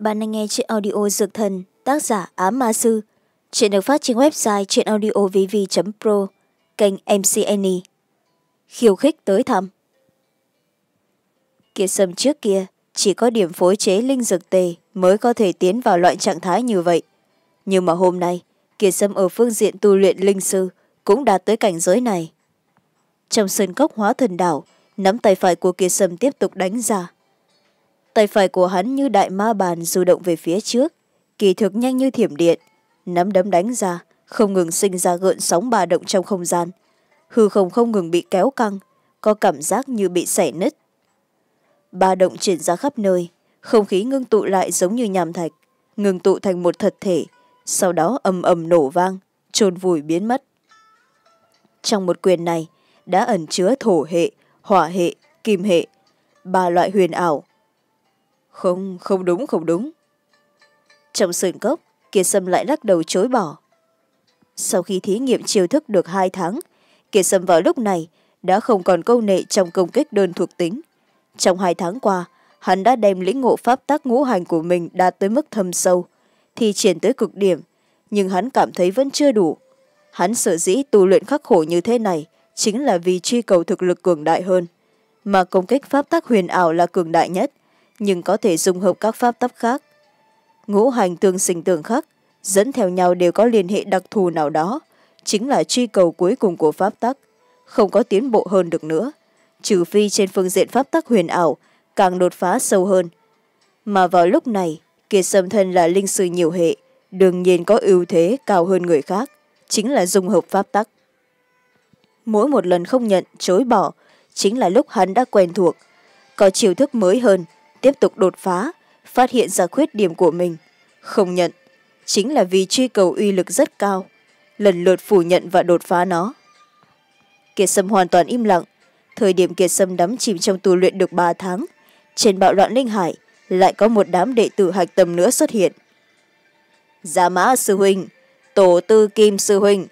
Bạn đang nghe chuyện audio Dược Thần, tác giả Ám Ma Sư. Chuyện được phát trên website chuyenaudiovv.pro, kênh MC Annie. Khiêu khích tới thăm. Kiệt sâm trước kia, chỉ có điểm phối chế linh dược tề mới có thể tiến vào loại trạng thái như vậy. Nhưng mà hôm nay, Kiệt sâm ở phương diện tu luyện linh sư cũng đạt tới cảnh giới này. Trong sân cốc hóa thần đảo, nắm tay phải của Kiệt sâm tiếp tục đánh ra tay phải của hắn như đại ma bàn du động về phía trước. Kỳ thực nhanh như thiểm điện. Nắm đấm đánh ra, không ngừng sinh ra gợn sóng bà động trong không gian. Hư không không ngừng bị kéo căng, có cảm giác như bị xẻ nứt. Bà động chuyển ra khắp nơi, không khí ngưng tụ lại giống như nhàm thạch ngừng tụ thành một thật thể, sau đó ầm ầm nổ vang trôn vùi biến mất. Trong một quyền này, đã ẩn chứa thổ hệ, hỏa hệ, kim hệ, ba loại huyền ảo không không đúng không đúng. Trong sườn cốc, kiệt sâm lại lắc đầu chối bỏ. Sau khi thí nghiệm chiêu thức được hai tháng, kiệt sâm vào lúc này đã không còn câu nệ trong công kích đơn thuộc tính. Trong hai tháng qua, hắn đã đem lĩnh ngộ pháp tác ngũ hành của mình đạt tới mức thâm sâu thì triển tới cực điểm, nhưng hắn cảm thấy vẫn chưa đủ. Hắn sở dĩ tu luyện khắc khổ như thế này chính là vì truy cầu thực lực cường đại hơn, mà công kích pháp tác huyền ảo là cường đại nhất nhưng có thể dung hợp các pháp tắc khác. Ngũ hành tương sinh tương khắc, dẫn theo nhau đều có liên hệ đặc thù nào đó, chính là truy cầu cuối cùng của pháp tắc, không có tiến bộ hơn được nữa, trừ phi trên phương diện pháp tắc huyền ảo, càng đột phá sâu hơn. Mà vào lúc này, kiệt sâm thân là linh sư nhiều hệ, đương nhiên có ưu thế cao hơn người khác, chính là dung hợp pháp tắc. Mỗi một lần không nhận, chối bỏ, chính là lúc hắn đã quen thuộc, có chiêu thức mới hơn tiếp tục đột phá, phát hiện ra khuyết điểm của mình. Không nhận, chính là vì truy cầu uy lực rất cao, lần lượt phủ nhận và đột phá nó. Kiệt sâm hoàn toàn im lặng, thời điểm kiệt sâm đắm chìm trong tu luyện được ba tháng, trên bạo loạn linh hải lại có một đám đệ tử hạch tâm nữa xuất hiện. Gia mã sư huynh, tổ tư kim sư huynh,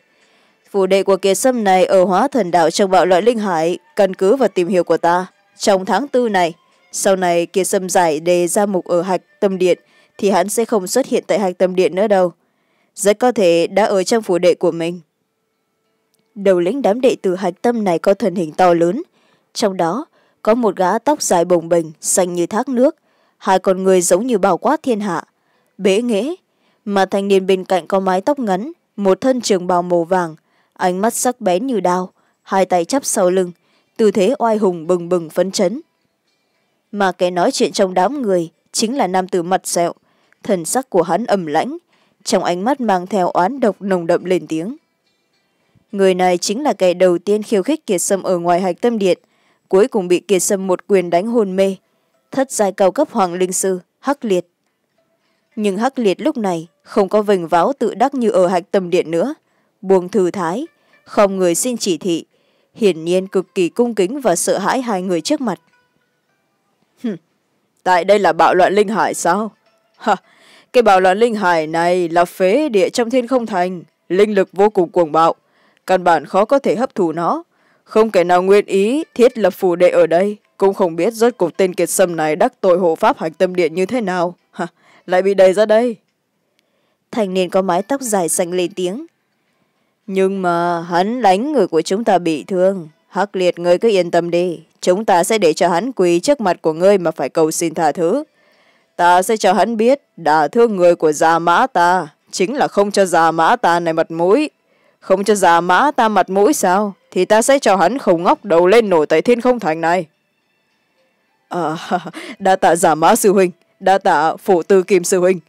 phủ đệ của kiệt sâm này ở hóa thần đạo trong bạo loạn linh hải, căn cứ và tìm hiểu của ta, trong tháng tư này sau này kiệt sâm giải đề ra mục ở hạch tâm điện, thì hắn sẽ không xuất hiện tại hạch tâm điện nữa đâu. Rất có thể đã ở trong phủ đệ của mình. Đầu lĩnh đám đệ tử hạch tâm này có thân hình to lớn. Trong đó, có một gã tóc dài bồng bềnh, xanh như thác nước, hai con người giống như bao quát thiên hạ. Bế nghễ, mà thanh niên bên cạnh có mái tóc ngắn, một thân trường bào màu vàng, ánh mắt sắc bén như đao, hai tay chắp sau lưng, tư thế oai hùng bừng bừng phấn chấn mà kẻ nói chuyện trong đám người chính là nam tử mặt sẹo. Thần sắc của hắn ẩm lãnh, trong ánh mắt mang theo oán độc nồng đậm lên tiếng. Người này chính là kẻ đầu tiên khiêu khích kiệt sâm ở ngoài hạch tâm điện, cuối cùng bị kiệt sâm một quyền đánh hôn mê, thất giai cao cấp hoàng linh sư hắc liệt. Nhưng hắc liệt lúc này không có vinh váo tự đắc như ở hạch tâm điện nữa, buông thư thái, không người xin chỉ thị, hiển nhiên cực kỳ cung kính và sợ hãi hai người trước mặt tại đây là bạo loạn linh hải sao? Ha cái bạo loạn linh hải này là phế địa trong thiên không thành linh lực vô cùng cuồng bạo. Căn bản khó có thể hấp thụ nó. Không kẻ nào nguyện ý thiết lập phù đệ ở đây cũng không biết rốt cuộc tên kiệt sâm này đắc tội hộ pháp hạch tâm điện như thế nào. Ha, lại bị đầy ra đây. Thành niên có mái tóc dài xanh lên tiếng. Nhưng mà hắn đánh người của chúng ta bị thương. Hắc liệt ngươi cứ yên tâm đi chúng ta sẽ để cho hắn quỳ trước mặt của ngươi mà phải cầu xin tha thứ. Ta sẽ cho hắn biết đả thương người của già mã ta chính là không cho già mã ta này mặt mũi. Không cho già mã ta mặt mũi sao? Thì ta sẽ cho hắn không ngóc đầu lên nổi tại thiên không thành này. À, đa tạ giả mã sư huynh đa tạ phổ tư kim sư huynh.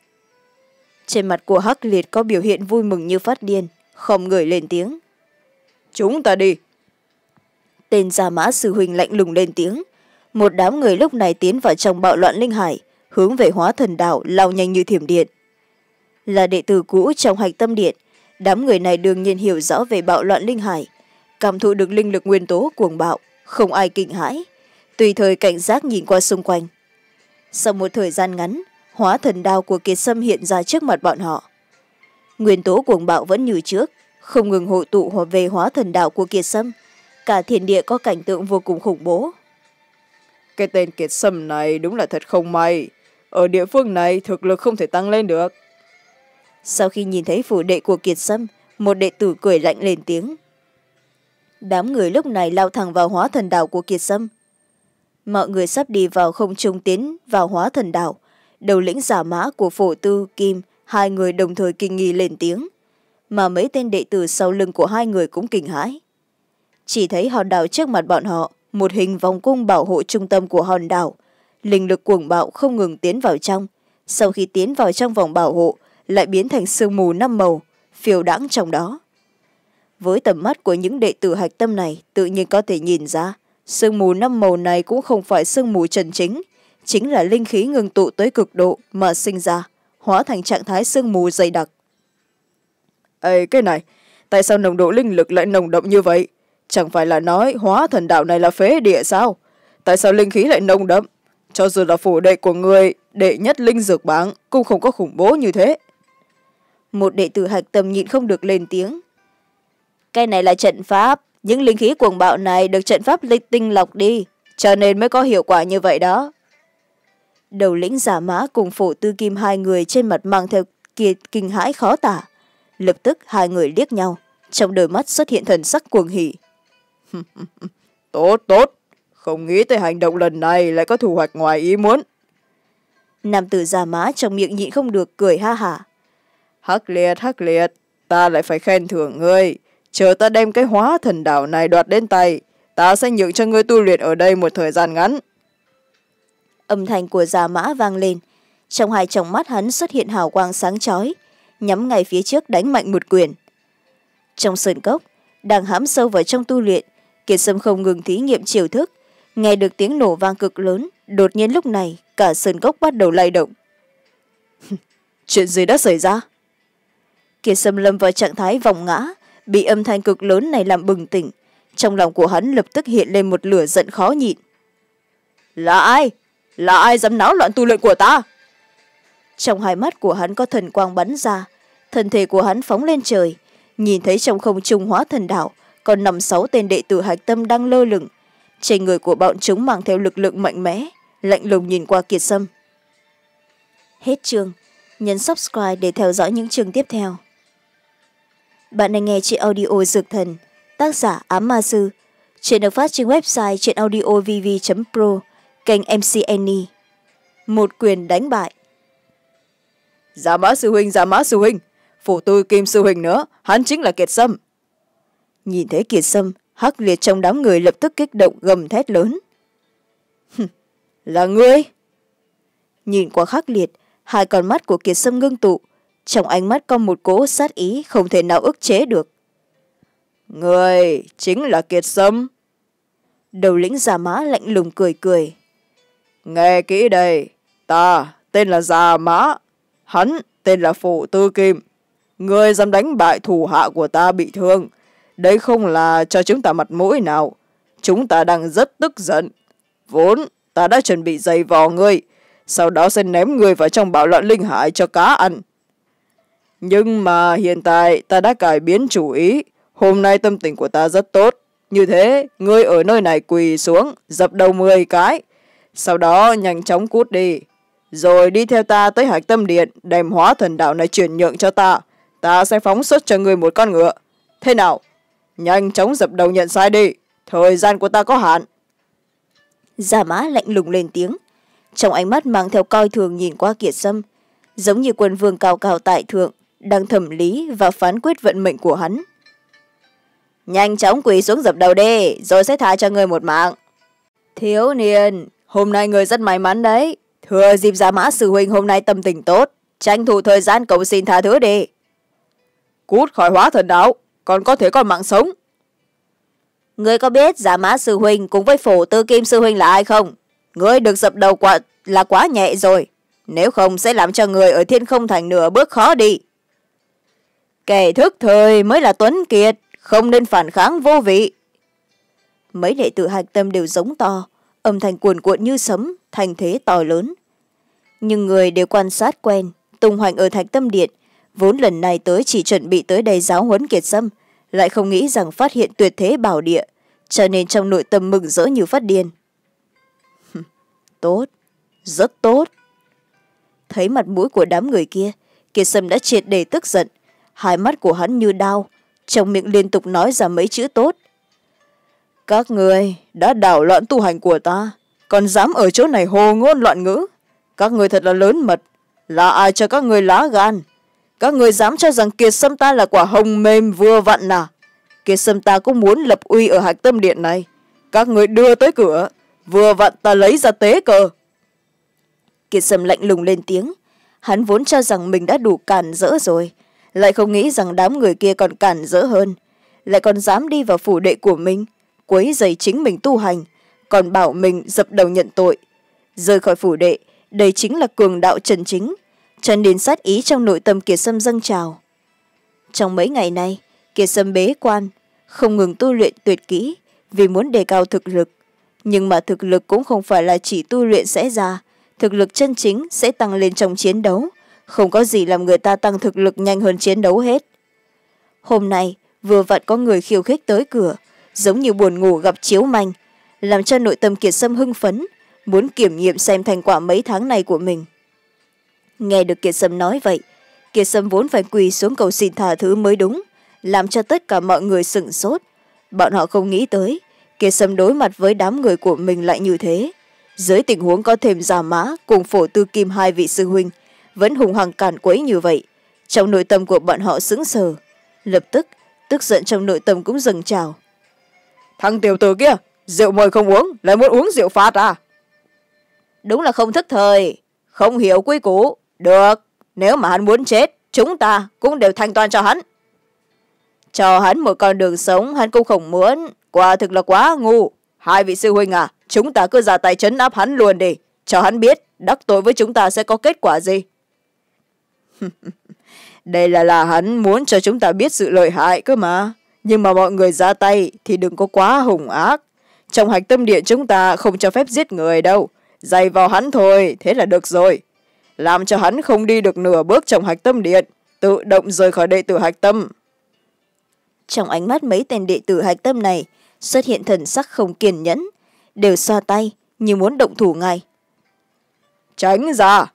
Trên mặt của hắc liệt có biểu hiện vui mừng như phát điên không người lên tiếng. Chúng ta đi tên gia mã sư huynh lạnh lùng lên tiếng. Một đám người lúc này tiến vào trong bạo loạn linh hải, hướng về hóa thần đạo lao nhanh như thiểm điện. Là đệ tử cũ trong hạch tâm điện, đám người này đương nhiên hiểu rõ về bạo loạn linh hải, cảm thụ được linh lực nguyên tố cuồng bạo, không ai kinh hãi, tùy thời cảnh giác nhìn qua xung quanh. Sau một thời gian ngắn, hóa thần đao của kiệt sâm hiện ra trước mặt bọn họ. Nguyên tố cuồng bạo vẫn như trước, không ngừng hội tụ về hóa thần đạo của kiệt sâm cả thiên địa có cảnh tượng vô cùng khủng bố. Cái tên kiệt sâm này đúng là thật không may. Ở địa phương này thực lực không thể tăng lên được. Sau khi nhìn thấy phủ đệ của kiệt sâm một đệ tử cười lạnh lên tiếng. Đám người lúc này lao thẳng vào hóa thần đạo của kiệt sâm. Mọi người sắp đi vào không trung tiến vào hóa thần đạo đầu lĩnh giả mã của phổ tư kim hai người đồng thời kinh nghi lên tiếng. Mà mấy tên đệ tử sau lưng của hai người cũng kinh hãi chỉ thấy hòn đảo trước mặt bọn họ, một hình vòng cung bảo hộ trung tâm của hòn đảo. Linh lực cuồng bạo không ngừng tiến vào trong. Sau khi tiến vào trong vòng bảo hộ, lại biến thành sương mù năm màu, phiêu đãng trong đó. Với tầm mắt của những đệ tử hạch tâm này, tự nhiên có thể nhìn ra, sương mù năm màu này cũng không phải sương mù trần chính chính là linh khí ngừng tụ tới cực độ mà sinh ra, hóa thành trạng thái sương mù dày đặc. Ê, cái này, tại sao nồng độ linh lực lại nồng đậm như vậy? Chẳng phải là nói hóa thần đạo này là phế địa sao? Tại sao linh khí lại nông đậm? Cho dù là phủ đệ của người, đệ nhất linh dược bảng cũng không có khủng bố như thế. Một đệ tử hạch tâm nhịn không được lên tiếng. Cái này là trận pháp. Những linh khí cuồng bạo này được trận pháp lịch tinh lọc đi. Cho nên mới có hiệu quả như vậy đó. Đầu lĩnh giả mã cùng phổ tư kim hai người trên mặt mang theo kiệt kinh hãi khó tả. Lập tức hai người liếc nhau. Trong đôi mắt xuất hiện thần sắc cuồng hỉ. tốt tốt. Không nghĩ tới hành động lần này lại có thu hoạch ngoài ý muốn. Nam tử già má trong miệng nhịn không được cười ha hả. Hắc liệt hắc liệt. Ta lại phải khen thưởng ngươi. Chờ ta đem cái hóa thần đảo này đoạt đến tay ta sẽ nhượng cho ngươi tu luyện ở đây một thời gian ngắn. Âm thanh của già mã vang lên. Trong hai tròng mắt hắn xuất hiện hào quang sáng chói nhắm ngay phía trước đánh mạnh một quyền. Trong sơn cốc đang hãm sâu vào trong tu luyện kiệt sâm không ngừng thí nghiệm chiều thức. Nghe được tiếng nổ vang cực lớn, đột nhiên lúc này, cả sơn gốc bắt đầu lay động. Chuyện gì đã xảy ra? Kiệt sâm lâm vào trạng thái vòng ngã, bị âm thanh cực lớn này làm bừng tỉnh. Trong lòng của hắn lập tức hiện lên một lửa giận khó nhịn. Là ai? Là ai dám náo loạn tu luyện của ta? Trong hai mắt của hắn có thần quang bắn ra, thân thể của hắn phóng lên trời, nhìn thấy trong không trung hóa thần đảo còn nằm sáu tên đệ tử hạch tâm đang lơ lửng. Trên người của bọn chúng mang theo lực lượng mạnh mẽ, lạnh lùng nhìn qua kiệt sâm. Hết chương. Nhấn subscribe để theo dõi những chương tiếp theo. Bạn đang nghe chuyện audio dược thần, tác giả ám ma sư. Chuyện được phát trên website chuyện audio vv pro, kênh mc annie. Một quyền đánh bại. Giả mã sư huynh, giả mã sư huynh. Phủ tư kim sư huynh nữa, hắn chính là kiệt sâm nhìn thấy kiệt sâm, hắc liệt trong đám người lập tức kích động gầm thét lớn. Là ngươi? Nhìn qua khắc liệt, hai con mắt của kiệt sâm ngưng tụ, trong ánh mắt có một cỗ sát ý không thể nào ức chế được. Người chính là kiệt sâm. Đầu lĩnh già mã lạnh lùng cười cười. Nghe kỹ đây, ta tên là già mã, hắn tên là phụ tư kim. Người dám đánh bại thủ hạ của ta bị thương đấy không là cho chúng ta mặt mũi nào. Chúng ta đang rất tức giận. Vốn, ta đã chuẩn bị giày vò ngươi. Sau đó sẽ ném người vào trong bạo loạn linh hải cho cá ăn. Nhưng mà hiện tại ta đã cải biến chủ ý. Hôm nay tâm tình của ta rất tốt. Như thế, ngươi ở nơi này quỳ xuống, dập đầu mười cái. Sau đó nhanh chóng cút đi. Rồi đi theo ta tới hạch tâm điện, đem hóa thần đạo này chuyển nhượng cho ta. Ta sẽ phóng xuất cho ngươi một con ngựa. Thế nào? Nhanh chóng dập đầu nhận sai đi. Thời gian của ta có hạn. Giả mã lạnh lùng lên tiếng. Trong ánh mắt mang theo coi thường nhìn qua kiệt sâm giống như quân vương cao cao tại thượng đang thẩm lý và phán quyết vận mệnh của hắn. Nhanh chóng quỳ xuống dập đầu đi rồi sẽ tha cho người một mạng. Thiếu niên hôm nay người rất may mắn đấy. Thừa dịp giả mã sư huynh hôm nay tâm tình tốt tranh thủ thời gian cầu xin tha thứ đi. Cút khỏi hóa thần đạo còn có thể còn mạng sống. Người có biết giả mã sư huynh cùng với phổ tư kim sư huynh là ai không? Người được dập đầu quả là quá nhẹ rồi. Nếu không sẽ làm cho người ở thiên không thành nửa bước khó đi. Kẻ thức thời mới là tuấn kiệt, không nên phản kháng vô vị. Mấy đệ tử hạch tâm đều giống to, âm thanh cuồn cuộn như sấm thành thế to lớn. Nhưng người đều quan sát quen, tung hoành ở thạch tâm điện vốn lần này tới chỉ chuẩn bị tới đây giáo huấn kiệt sâm lại không nghĩ rằng phát hiện tuyệt thế bảo địa, cho nên trong nội tâm mừng rỡ như phát điên. Tốt, rất tốt. Thấy mặt mũi của đám người kia, kiệt sâm đã triệt để tức giận, hai mắt của hắn như đau, trong miệng liên tục nói ra mấy chữ tốt. Các người đã đảo loạn tu hành của ta, còn dám ở chỗ này hồ ngôn loạn ngữ? Các người thật là lớn mật, là ai cho các người lá gan? Các người dám cho rằng kiệt sâm ta là quả hồng mềm vừa vặn à? Kiệt sâm ta cũng muốn lập uy ở hạch tâm điện này. Các người đưa tới cửa, vừa vặn ta lấy ra tế cờ. Kiệt sâm lạnh lùng lên tiếng. Hắn vốn cho rằng mình đã đủ cản rỡ rồi, lại không nghĩ rằng đám người kia còn cản rỡ hơn. Lại còn dám đi vào phủ đệ của mình, quấy dày chính mình tu hành, còn bảo mình dập đầu nhận tội. Rời khỏi phủ đệ, đây chính là cường đạo trần chính cho nên sát ý trong nội tâm kiệt sâm dâng trào. Trong mấy ngày nay, kiệt sâm bế quan, không ngừng tu luyện tuyệt kỹ vì muốn đề cao thực lực. Nhưng mà thực lực cũng không phải là chỉ tu luyện sẽ ra, thực lực chân chính sẽ tăng lên trong chiến đấu. Không có gì làm người ta tăng thực lực nhanh hơn chiến đấu hết. Hôm nay, vừa vặn có người khiêu khích tới cửa, giống như buồn ngủ gặp chiếu manh, làm cho nội tâm kiệt sâm hưng phấn, muốn kiểm nghiệm xem thành quả mấy tháng này của mình nghe được kiệt sâm nói vậy kiệt sâm vốn phải quỳ xuống cầu xin thả thứ mới đúng làm cho tất cả mọi người sửng sốt. Bọn họ không nghĩ tới kiệt sâm đối mặt với đám người của mình lại như thế. Dưới tình huống có thêm giả mã cùng phổ tư kim hai vị sư huynh vẫn hùng hằng cản quấy như vậy trong nội tâm của bọn họ sững sờ. Lập tức tức giận trong nội tâm cũng dâng trào. Thằng tiểu tử kia rượu mời không uống lại muốn uống rượu phạt à? Đúng là không thức thời không hiểu quy củ được, nếu mà hắn muốn chết, chúng ta cũng đều thanh toán cho hắn. Cho hắn một con đường sống, hắn cũng không muốn. Quả thực là quá ngu. Hai vị sư huynh à chúng ta cứ ra tay chấn áp hắn luôn đi. Cho hắn biết, đắc tội với chúng ta sẽ có kết quả gì. Đây là là hắn muốn cho chúng ta biết sự lợi hại cơ mà. Nhưng mà mọi người ra tay thì đừng có quá hùng ác. Trong hạch tâm điện chúng ta không cho phép giết người đâu. Dày vào hắn thôi, thế là được rồi làm cho hắn không đi được nửa bước trong hạch tâm điện tự động rời khỏi đệ tử hạch tâm. Trong ánh mắt mấy tên đệ tử hạch tâm này xuất hiện thần sắc không kiên nhẫn đều xoa tay như muốn động thủ ngay. Tránh ra!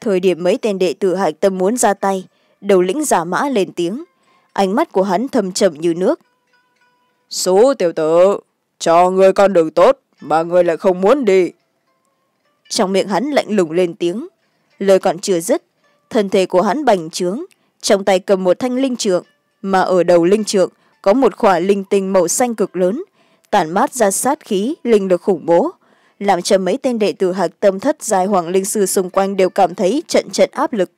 Thời điểm mấy tên đệ tử hạch tâm muốn ra tay đầu lĩnh giả mã lên tiếng ánh mắt của hắn thầm trầm như nước. Số tiểu tử cho người con đường tốt mà người lại không muốn đi trong miệng hắn lạnh lùng lên tiếng. Lời còn chưa dứt, thân thể của hắn bành trướng, trong tay cầm một thanh linh trượng, mà ở đầu linh trượng có một khỏa linh tinh màu xanh cực lớn, tản mát ra sát khí linh lực khủng bố, làm cho mấy tên đệ tử hạc tâm thất dài hoàng linh sư xung quanh đều cảm thấy trận trận áp lực.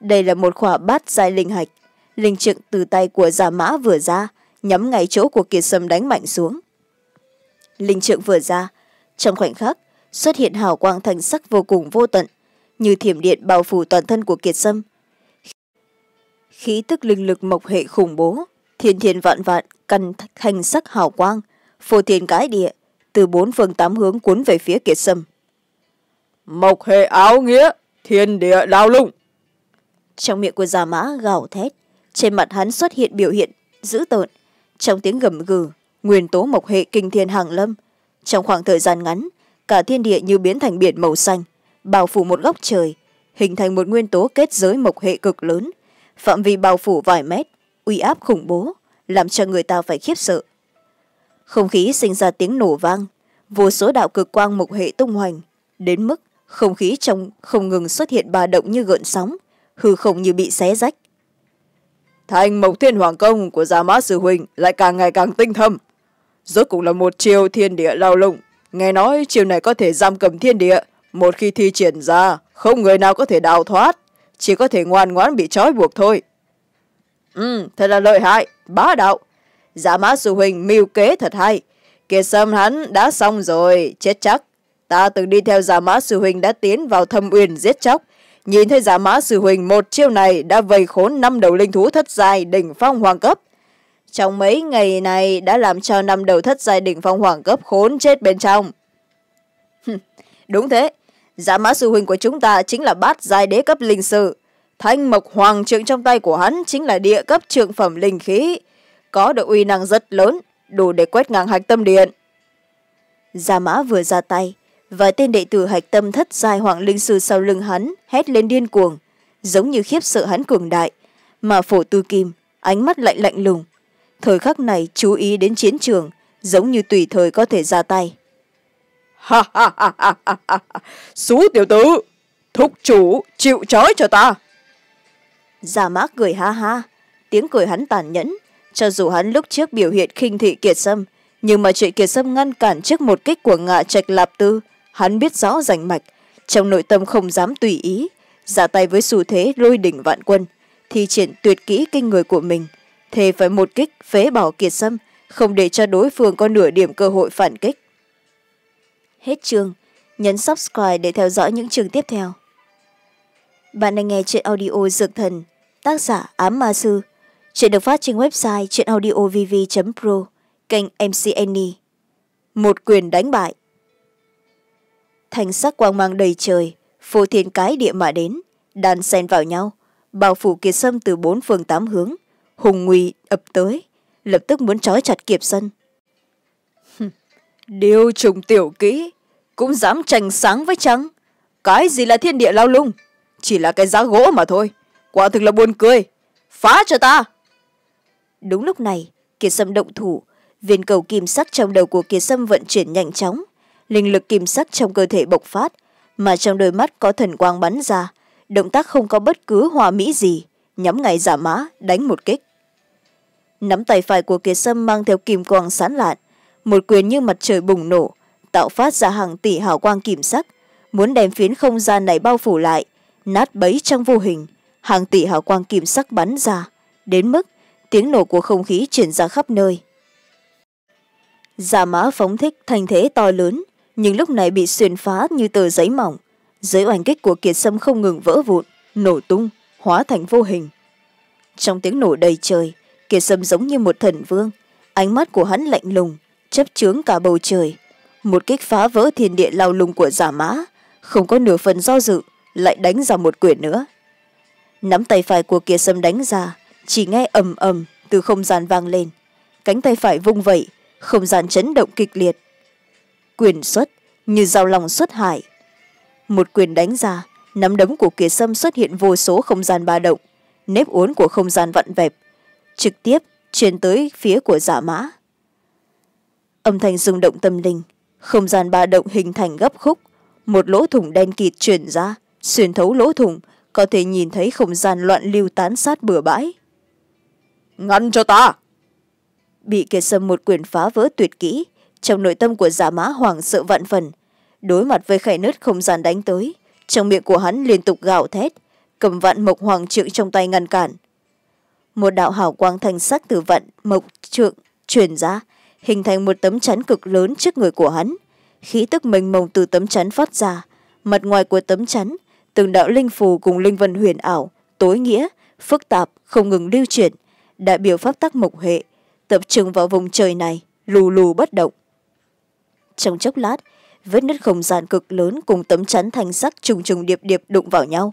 Đây là một khỏa bát dài linh hạch, linh trượng từ tay của giả mã vừa ra, nhắm ngay chỗ của kiệt sâm đánh mạnh xuống. Linh trượng vừa ra, trong khoảnh khắc xuất hiện hào quang thành sắc vô cùng vô tận như thiểm điện bao phủ toàn thân của kiệt sâm. Khí tức linh lực mộc hệ khủng bố thiên thiên vạn vạn căn thành sắc hào quang phô thiên cái địa từ bốn phương tám hướng cuốn về phía kiệt sâm. Mộc hệ áo nghĩa thiên địa lao lung. Trong miệng của già mã gào thét trên mặt hắn xuất hiện biểu hiện dữ tợn. Trong tiếng gầm gừ nguyên tố mộc hệ kinh thiên hàng lâm trong khoảng thời gian ngắn cả thiên địa như biến thành biển màu xanh, bao phủ một góc trời, hình thành một nguyên tố kết giới mộc hệ cực lớn. Phạm vi bao phủ vài mét, uy áp khủng bố, làm cho người ta phải khiếp sợ. Không khí sinh ra tiếng nổ vang, vô số đạo cực quang mộc hệ tung hoành, đến mức không khí trong không ngừng xuất hiện ba động như gợn sóng, hư không như bị xé rách. Thành mộc thiên hoàng công của gia mã sư huynh lại càng ngày càng tinh thâm. Rốt cũng là một chiều thiên địa lao lụng nghe nói chiều này có thể giam cầm thiên địa. Một khi thi triển ra, không người nào có thể đào thoát. Chỉ có thể ngoan ngoãn bị trói buộc thôi. Ừ thật là lợi hại, bá đạo. Giả mã sư huynh mưu kế thật hay. Kiệt sâm hắn đã xong rồi, chết chắc. Ta từng đi theo giả mã sư huynh đã tiến vào thâm uyên giết chóc. Nhìn thấy giả mã sư huynh một chiêu này đã vây khốn năm đầu linh thú thất dài đỉnh phong hoàng cấp trong mấy ngày này đã làm cho năm đầu thất gia đỉnh phong hoàng cấp khốn chết bên trong. Đúng thế. Giả mã sư huynh của chúng ta chính là bát giai đế cấp linh sự thanh mộc hoàng trượng trong tay của hắn chính là địa cấp trượng phẩm linh khí. Có độ uy năng rất lớn, đủ để quét ngang hạch tâm điện. Giả mã vừa ra tay, vài tên đệ tử hạch tâm thất giai hoàng linh sư sau lưng hắn hét lên điên cuồng, giống như khiếp sợ hắn cường đại, mà phổ tư kim, ánh mắt lạnh lạnh lùng thời khắc này chú ý đến chiến trường giống như tùy thời có thể ra tay. Ha ha ha ha ha xú tiểu tử thúc chủ chịu trói cho ta. Giả mã cười ha ha tiếng cười hắn tàn nhẫn cho dù hắn lúc trước biểu hiện khinh thị kiệt sâm nhưng mà chuyện kiệt sâm ngăn cản trước một kích của ngạ trạch lạp tư hắn biết rõ rành mạch trong nội tâm không dám tùy ý giả tay với xu thế lôi đỉnh vạn quân thi triển tuyệt kỹ kinh người của mình thề phải một kích phế bỏ kiệt sâm không để cho đối phương có nửa điểm cơ hội phản kích. Hết chương. Nhấn subscribe để theo dõi những chương tiếp theo. Bạn đang nghe chuyện audio dược thần, tác giả ám ma sư. Chuyện được phát trên website chuyện audio vv pro, kênh mc any một quyền đánh bại. Thành sắc quang mang đầy trời, phô thiên cái địa mà đến, đàn xen vào nhau, bao phủ kiệt sâm từ bốn phương tám hướng hùng nguy ập tới lập tức muốn trói chặt kiệp sân điều trùng tiểu kỹ cũng dám tranh sáng với trăng cái gì là thiên địa lao lung? Chỉ là cái giá gỗ mà thôi. Quả thực là buồn cười. Phá cho ta! Đúng lúc này kiệt sâm động thủ. Viên cầu kim sắc trong đầu của kiệt sâm vận chuyển nhanh chóng. Linh lực kim sắc trong cơ thể bộc phát mà trong đôi mắt có thần quang bắn ra động tác không có bất cứ hòa mỹ gì nhắm ngay giả mã, đánh một kích. Nắm tay phải của kiệt sâm mang theo kim quang sán lạn, một quyền như mặt trời bùng nổ, tạo phát ra hàng tỷ hào quang kìm sắc, muốn đem phiến không gian này bao phủ lại, nát bấy trong vô hình, hàng tỷ hào quang kìm sắc bắn ra. Đến mức, tiếng nổ của không khí chuyển ra khắp nơi. Giả mã phóng thích thành thế to lớn, nhưng lúc này bị xuyên phá như tờ giấy mỏng. Dưới oanh kích của kiệt sâm không ngừng vỡ vụn, nổ tung hóa thành vô hình. Trong tiếng nổ đầy trời kiệt sâm giống như một thần vương, ánh mắt của hắn lạnh lùng, chấp chướng cả bầu trời. Một kích phá vỡ thiên địa lao lung của giả mã, không có nửa phần do dự, lại đánh ra một quyền nữa. Nắm tay phải của kiệt sâm đánh ra, chỉ nghe ầm ầm từ không gian vang lên. Cánh tay phải vung vẩy, không gian chấn động kịch liệt. Quyền xuất như dao lòng xuất hải. Một quyền đánh ra nắm đấm của kiệt sâm xuất hiện vô số không gian ba động. Nếp uốn của không gian vặn vẹp trực tiếp truyền tới phía của giả mã. Âm thanh rung động tâm linh không gian ba động hình thành gấp khúc. Một lỗ thủng đen kịt chuyển ra xuyên thấu lỗ thủng có thể nhìn thấy không gian loạn lưu tán sát bừa bãi. Ngăn cho ta! Bị kiệt sâm một quyền phá vỡ tuyệt kỹ trong nội tâm của giả mã hoảng sợ vạn phần. Đối mặt với khe nứt không gian đánh tới trong miệng của hắn liên tục gào thét, cầm vạn mộc hoàng trượng trong tay ngăn cản. Một đạo hảo quang thành sắc từ vạn mộc trượng truyền ra, hình thành một tấm chắn cực lớn trước người của hắn. Khí tức mênh mông từ tấm chắn phát ra, mặt ngoài của tấm chắn, từng đạo linh phù cùng linh vân huyền ảo, tối nghĩa, phức tạp, không ngừng lưu chuyển, đại biểu pháp tắc mộc hệ, tập trung vào vùng trời này, lù lù bất động. Trong chốc lát vết nứt không gian cực lớn cùng tấm chắn thành sắc trùng trùng điệp điệp đụng vào nhau.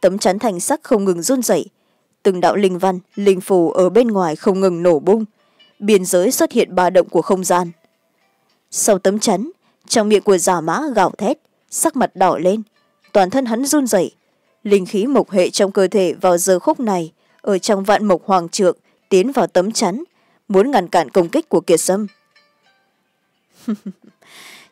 Tấm chắn thành sắc không ngừng run rẩy. Từng đạo linh văn, linh phù ở bên ngoài không ngừng nổ bung. Biên giới xuất hiện ba động của không gian. Sau tấm chắn, trong miệng của giả mã gào thét, sắc mặt đỏ lên. Toàn thân hắn run rẩy. Linh khí mộc hệ trong cơ thể vào giờ khúc này, ở trong vạn mộc hoàng trượng, tiến vào tấm chắn, muốn ngăn cản công kích của kiệt sâm.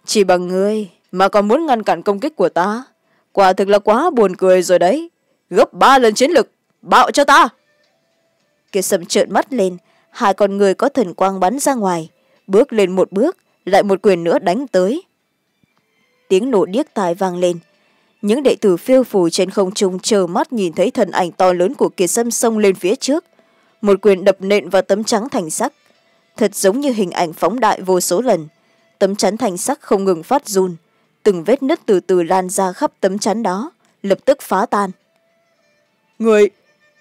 chỉ bằng ngươi mà còn muốn ngăn cản công kích của ta. Quả thực là quá buồn cười rồi đấy. Gấp ba lần chiến lực, bạo cho ta. Kiệt sâm trợn mắt lên, hai con người có thần quang bắn ra ngoài, bước lên một bước, lại một quyền nữa đánh tới. Tiếng nổ điếc tai vang lên. Những đệ tử phiêu phù trên không trung chờ mắt nhìn thấy thần ảnh to lớn của kiệt sâm xông lên phía trước. Một quyền đập nện vào tấm trắng thành sắc thật giống như hình ảnh phóng đại vô số lần tấm chắn thành sắc không ngừng phát run. Từng vết nứt từ từ lan ra khắp tấm chắn đó lập tức phá tan. Người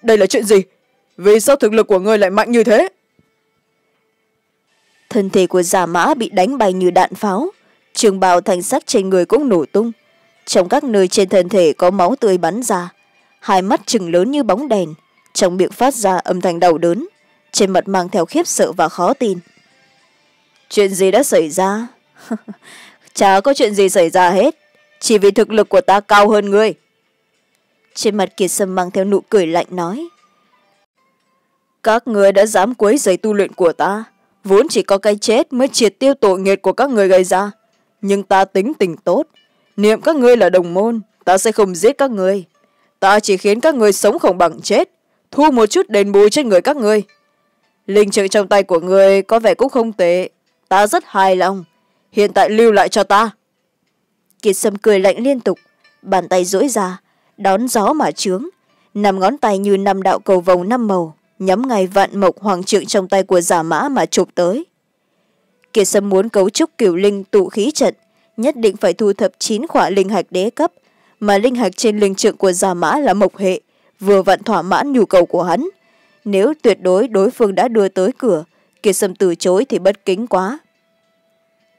đây là chuyện gì? Vì sao thực lực của người lại mạnh như thế? Thân thể của giả mã bị đánh bay như đạn pháo. Trường bào thành sắc trên người cũng nổ tung. Trong các nơi trên thân thể có máu tươi bắn ra. Hai mắt chừng lớn như bóng đèn. Trong miệng phát ra âm thanh đau đớn. Trên mặt mang theo khiếp sợ và khó tin chuyện gì đã xảy ra? Chả có chuyện gì xảy ra hết. Chỉ vì thực lực của ta cao hơn ngươi. Trên mặt kiệt sâm mang theo nụ cười lạnh nói. Các người đã dám quấy giày tu luyện của ta. Vốn chỉ có cái chết mới triệt tiêu tội nghiệt của các người gây ra. Nhưng ta tính tình tốt. Niệm các ngươi là đồng môn, ta sẽ không giết các ngươi. Ta chỉ khiến các người sống không bằng chết, thu một chút đền bù trên người các ngươi. Linh trực trong tay của người có vẻ cũng không tệ ta rất hài lòng. Hiện tại lưu lại cho ta. Kiệt sâm cười lạnh liên tục, bàn tay duỗi ra, đón gió mà trướng năm ngón tay như năm đạo cầu vồng năm màu, nhắm ngay vạn mộc hoàng trượng trong tay của giả mã mà chụp tới. Kiệt sâm muốn cấu trúc kiểu linh tụ khí trận, nhất định phải thu thập chín khỏa linh hạch đế cấp, mà linh hạch trên linh trượng của giả mã là mộc hệ, vừa vặn thỏa mãn nhu cầu của hắn. Nếu tuyệt đối đối phương đã đưa tới cửa kiệt sâm từ chối thì bất kính quá.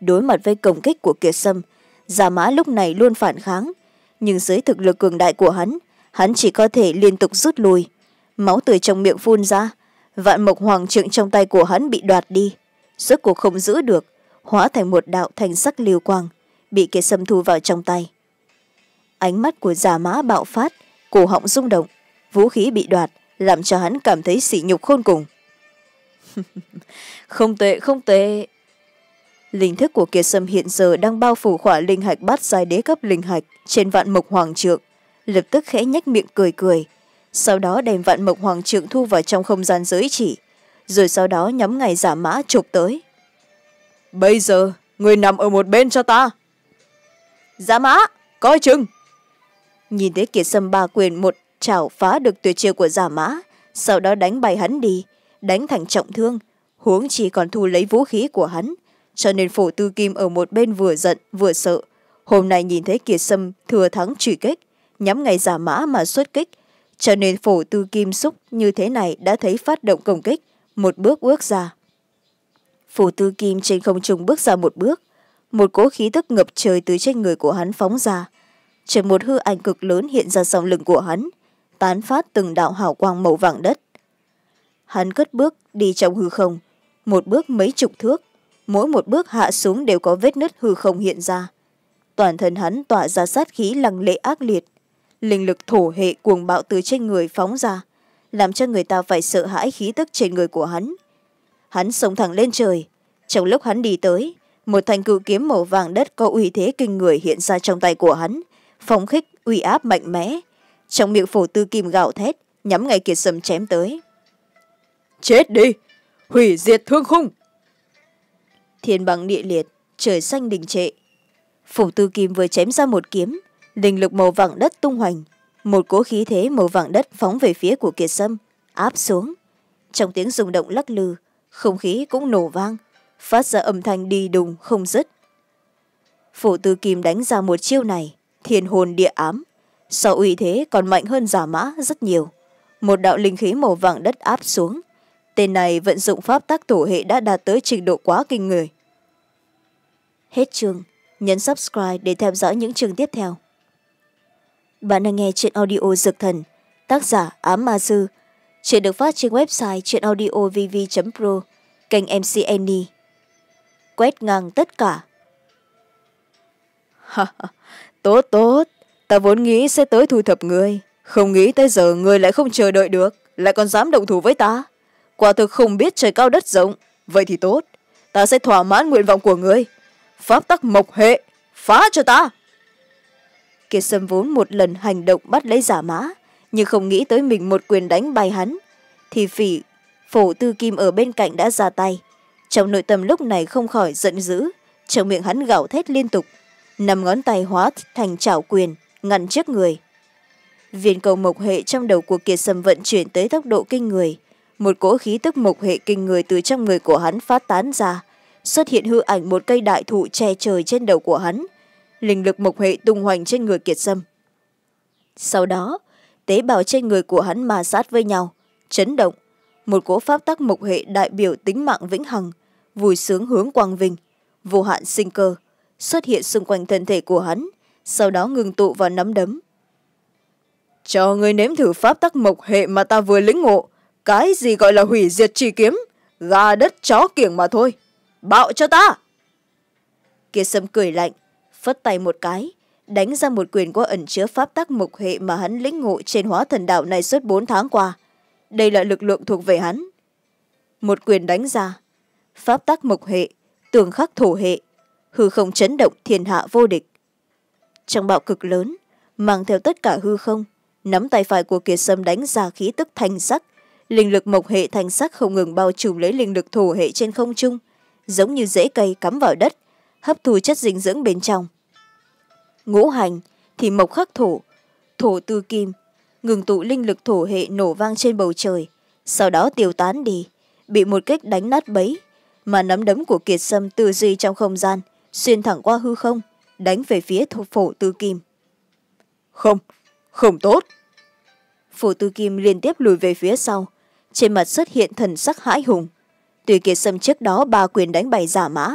Đối mặt với công kích của kiệt sâm giả mã lúc này luôn phản kháng, nhưng dưới thực lực cường đại của hắn hắn chỉ có thể liên tục rút lui. Máu từ trong miệng phun ra, vạn mộc hoàng trượng trong tay của hắn bị đoạt đi. Rốt cuộc không giữ được, hóa thành một đạo thành sắc liều quang, bị kiệt sâm thu vào trong tay. Ánh mắt của giả mã bạo phát, cổ họng rung động, vũ khí bị đoạt, làm cho hắn cảm thấy sỉ nhục khôn cùng. không tệ không tệ. Linh thức của kiệt sâm hiện giờ đang bao phủ khỏa linh hạch bát dài đế cấp linh hạch trên vạn mộc hoàng trượng. Lập tức khẽ nhếch miệng cười cười. Sau đó đem vạn mộc hoàng trượng thu vào trong không gian giới chỉ. Rồi sau đó nhắm ngày giả mã chụp tới. Bây giờ người nằm ở một bên cho ta. Giả mã coi chừng. Nhìn thấy kiệt sâm ba quyền một chảo phá được tuyệt chiêu của giả mã sau đó đánh bay hắn đi đánh thành trọng thương. Huống chỉ còn thu lấy vũ khí của hắn, cho nên phổ tư kim ở một bên vừa giận, vừa sợ. Hôm nay nhìn thấy kiệt sâm thừa thắng truy kích, nhắm ngày giả mã mà xuất kích, cho nên phổ tư kim xúc như thế này đã thấy phát động công kích, một bước bước ra. Phổ tư kim trên không trung bước ra một bước, một cỗ khí tức ngập trời từ trên người của hắn phóng ra. Trên một hư ảnh cực lớn hiện ra sau lưng của hắn, tán phát từng đạo hào quang màu vàng đất hắn cất bước đi trong hư không. Một bước mấy chục thước, mỗi một bước hạ xuống đều có vết nứt hư không hiện ra. Toàn thân hắn tỏa ra sát khí lăng lệ ác liệt. Linh lực thổ hệ cuồng bạo từ trên người phóng ra, làm cho người ta phải sợ hãi khí tức trên người của hắn. Hắn sống thẳng lên trời. Trong lúc hắn đi tới, một thanh cự kiếm màu vàng đất có uy thế kinh người hiện ra trong tay của hắn, phóng khích uy áp mạnh mẽ. Trong miệng phổ tư kim gạo thét, nhắm ngay kiệt sầm chém tới chết đi. Hủy diệt thương khung. Thiên bằng địa liệt, trời xanh đình trệ. Phổ tư kim vừa chém ra một kiếm, linh lực màu vàng đất tung hoành. Một cỗ khí thế màu vàng đất phóng về phía của kiệt sâm, áp xuống. Trong tiếng rung động lắc lư, không khí cũng nổ vang, phát ra âm thanh đi đùng không dứt. Phổ tư kim đánh ra một chiêu này, thiên hồn địa ám. Sau uy thế còn mạnh hơn giả mã rất nhiều. Một đạo linh khí màu vàng đất áp xuống tên này vận dụng pháp tác tổ hệ đã đạt tới trình độ quá kinh người. Hết chương. Nhấn subscribe để theo dõi những chương tiếp theo. Bạn đang nghe chuyện audio dược thần, tác giả ám ma sư chuyện được phát trên website chuyện audio vv pro, kênh mc annie. Quét ngang tất cả. Tốt tốt. Ta vốn nghĩ sẽ tới thu thập người. Không nghĩ tới giờ người lại không chờ đợi được. Lại còn dám động thủ với ta quả thực không biết trời cao đất rộng. Vậy thì tốt. Ta sẽ thỏa mãn nguyện vọng của người pháp tắc mộc hệ, phá cho ta. Kiệt sâm vốn một lần hành động bắt lấy giả mã, nhưng không nghĩ tới mình một quyền đánh bay hắn. Thì phỉ, phổ tư kim ở bên cạnh đã ra tay. Trong nội tâm lúc này không khỏi giận dữ, trong miệng hắn gào thét liên tục. Nằm ngón tay hóa thành chảo quyền, ngăn trước người. Viên cầu mộc hệ trong đầu của kiệt sâm vận chuyển tới tốc độ kinh người một cỗ khí tức mộc hệ kinh người từ trong người của hắn phát tán ra. Xuất hiện hư ảnh một cây đại thụ che trời trên đầu của hắn. Linh lực mộc hệ tung hoành trên người kiệt sâm. Sau đó, tế bào trên người của hắn ma sát với nhau, chấn động. Một cỗ pháp tắc mộc hệ đại biểu tính mạng vĩnh hằng, vui sướng hướng quang vinh, vô hạn sinh cơ, xuất hiện xung quanh thân thể của hắn, sau đó ngừng tụ vào nắm đấm. Cho người nếm thử pháp tắc mộc hệ mà ta vừa lĩnh ngộ cái gì gọi là hủy diệt chi kiếm? Gà đất chó kiểng mà thôi. Bạo cho ta! Kiệt sâm cười lạnh, phất tay một cái, đánh ra một quyền có ẩn chứa pháp tắc mục hệ mà hắn lĩnh ngộ trên hóa thần đạo này suốt bốn tháng qua. Đây là lực lượng thuộc về hắn. Một quyền đánh ra, pháp tắc mục hệ, tường khắc thổ hệ, hư không chấn động thiên hạ vô địch. Trong bạo cực lớn, mang theo tất cả hư không, nắm tay phải của kiệt sâm đánh ra khí tức thanh sắc linh lực mộc hệ thành sắc không ngừng bao trùm lấy linh lực thổ hệ trên không trung, giống như rễ cây cắm vào đất, hấp thu chất dinh dưỡng bên trong. Ngũ hành thì mộc khắc thổ thổ tư kim, ngừng tụ linh lực thổ hệ nổ vang trên bầu trời, sau đó tiêu tán đi, bị một kích đánh nát bấy, mà nắm đấm của kiệt sâm tư duy trong không gian, xuyên thẳng qua hư không, đánh về phía thổ, phổ tư kim. Không không tốt phổ tư kim liên tiếp lùi về phía sau. Trên mặt xuất hiện thần sắc hãi hùng. Tuy kiệt sâm trước đó ba quyền đánh bày giả mã,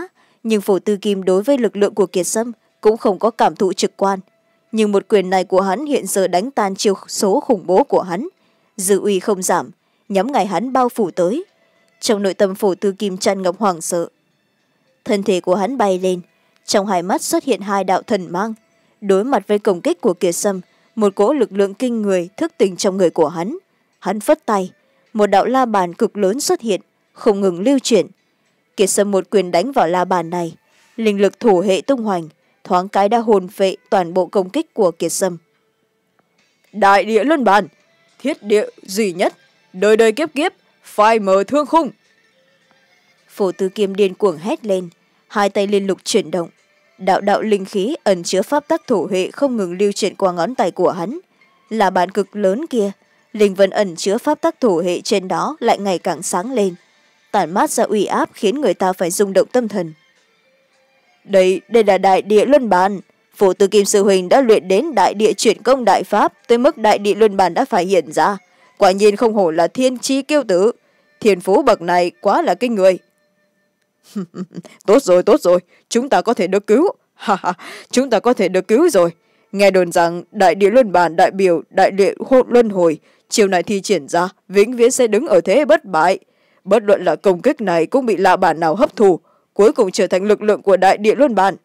nhưng phổ tư kim đối với lực lượng của kiệt sâm cũng không có cảm thụ trực quan. Nhưng một quyền này của hắn hiện giờ đánh tan chiêu số khủng bố của hắn. Dư uy không giảm, nhắm ngày hắn bao phủ tới. Trong nội tâm phổ tư kim tràn ngập hoảng sợ. Thân thể của hắn bay lên, trong hai mắt xuất hiện hai đạo thần mang. Đối mặt với công kích của kiệt sâm một cỗ lực lượng kinh người thức tỉnh trong người của hắn. Hắn phất tay. Một đạo la bàn cực lớn xuất hiện không ngừng lưu chuyển. Kiệt sâm một quyền đánh vào la bàn này. Linh lực thủ hệ tung hoành thoáng cái đã hồn phệ toàn bộ công kích của kiệt sâm đại địa luân bàn thiết địa duy nhất đời đời kiếp kiếp phai mờ thương khung. Phổ tư kiêm điên cuồng hét lên hai tay liên lục chuyển động đạo đạo linh khí ẩn chứa pháp tắc thủ hệ không ngừng lưu chuyển qua ngón tay của hắn. Là bản cực lớn kia, linh vân ẩn chứa pháp tắc thủ hệ trên đó lại ngày càng sáng lên. Tản mát ra uy áp khiến người ta phải rung động tâm thần. Đây đây là đại địa luân bàn. Phổ tư kim sư huỳnh đã luyện đến đại địa chuyển công đại pháp tới mức đại địa luân bàn đã phải hiện ra. Quả nhiên không hổ là thiên chi kiêu tử. Thiền phú bậc này quá là kinh người. tốt rồi tốt rồi. Chúng ta có thể được cứu. Chúng ta có thể được cứu rồi. Nghe đồn rằng đại địa luân bản đại biểu, đại địa hôn luân hồi, chiều này thi triển ra, vĩnh viễn sẽ đứng ở thế bất bại. Bất luận là công kích này cũng bị lạ bản nào hấp thụ cuối cùng trở thành lực lượng của đại địa luân bản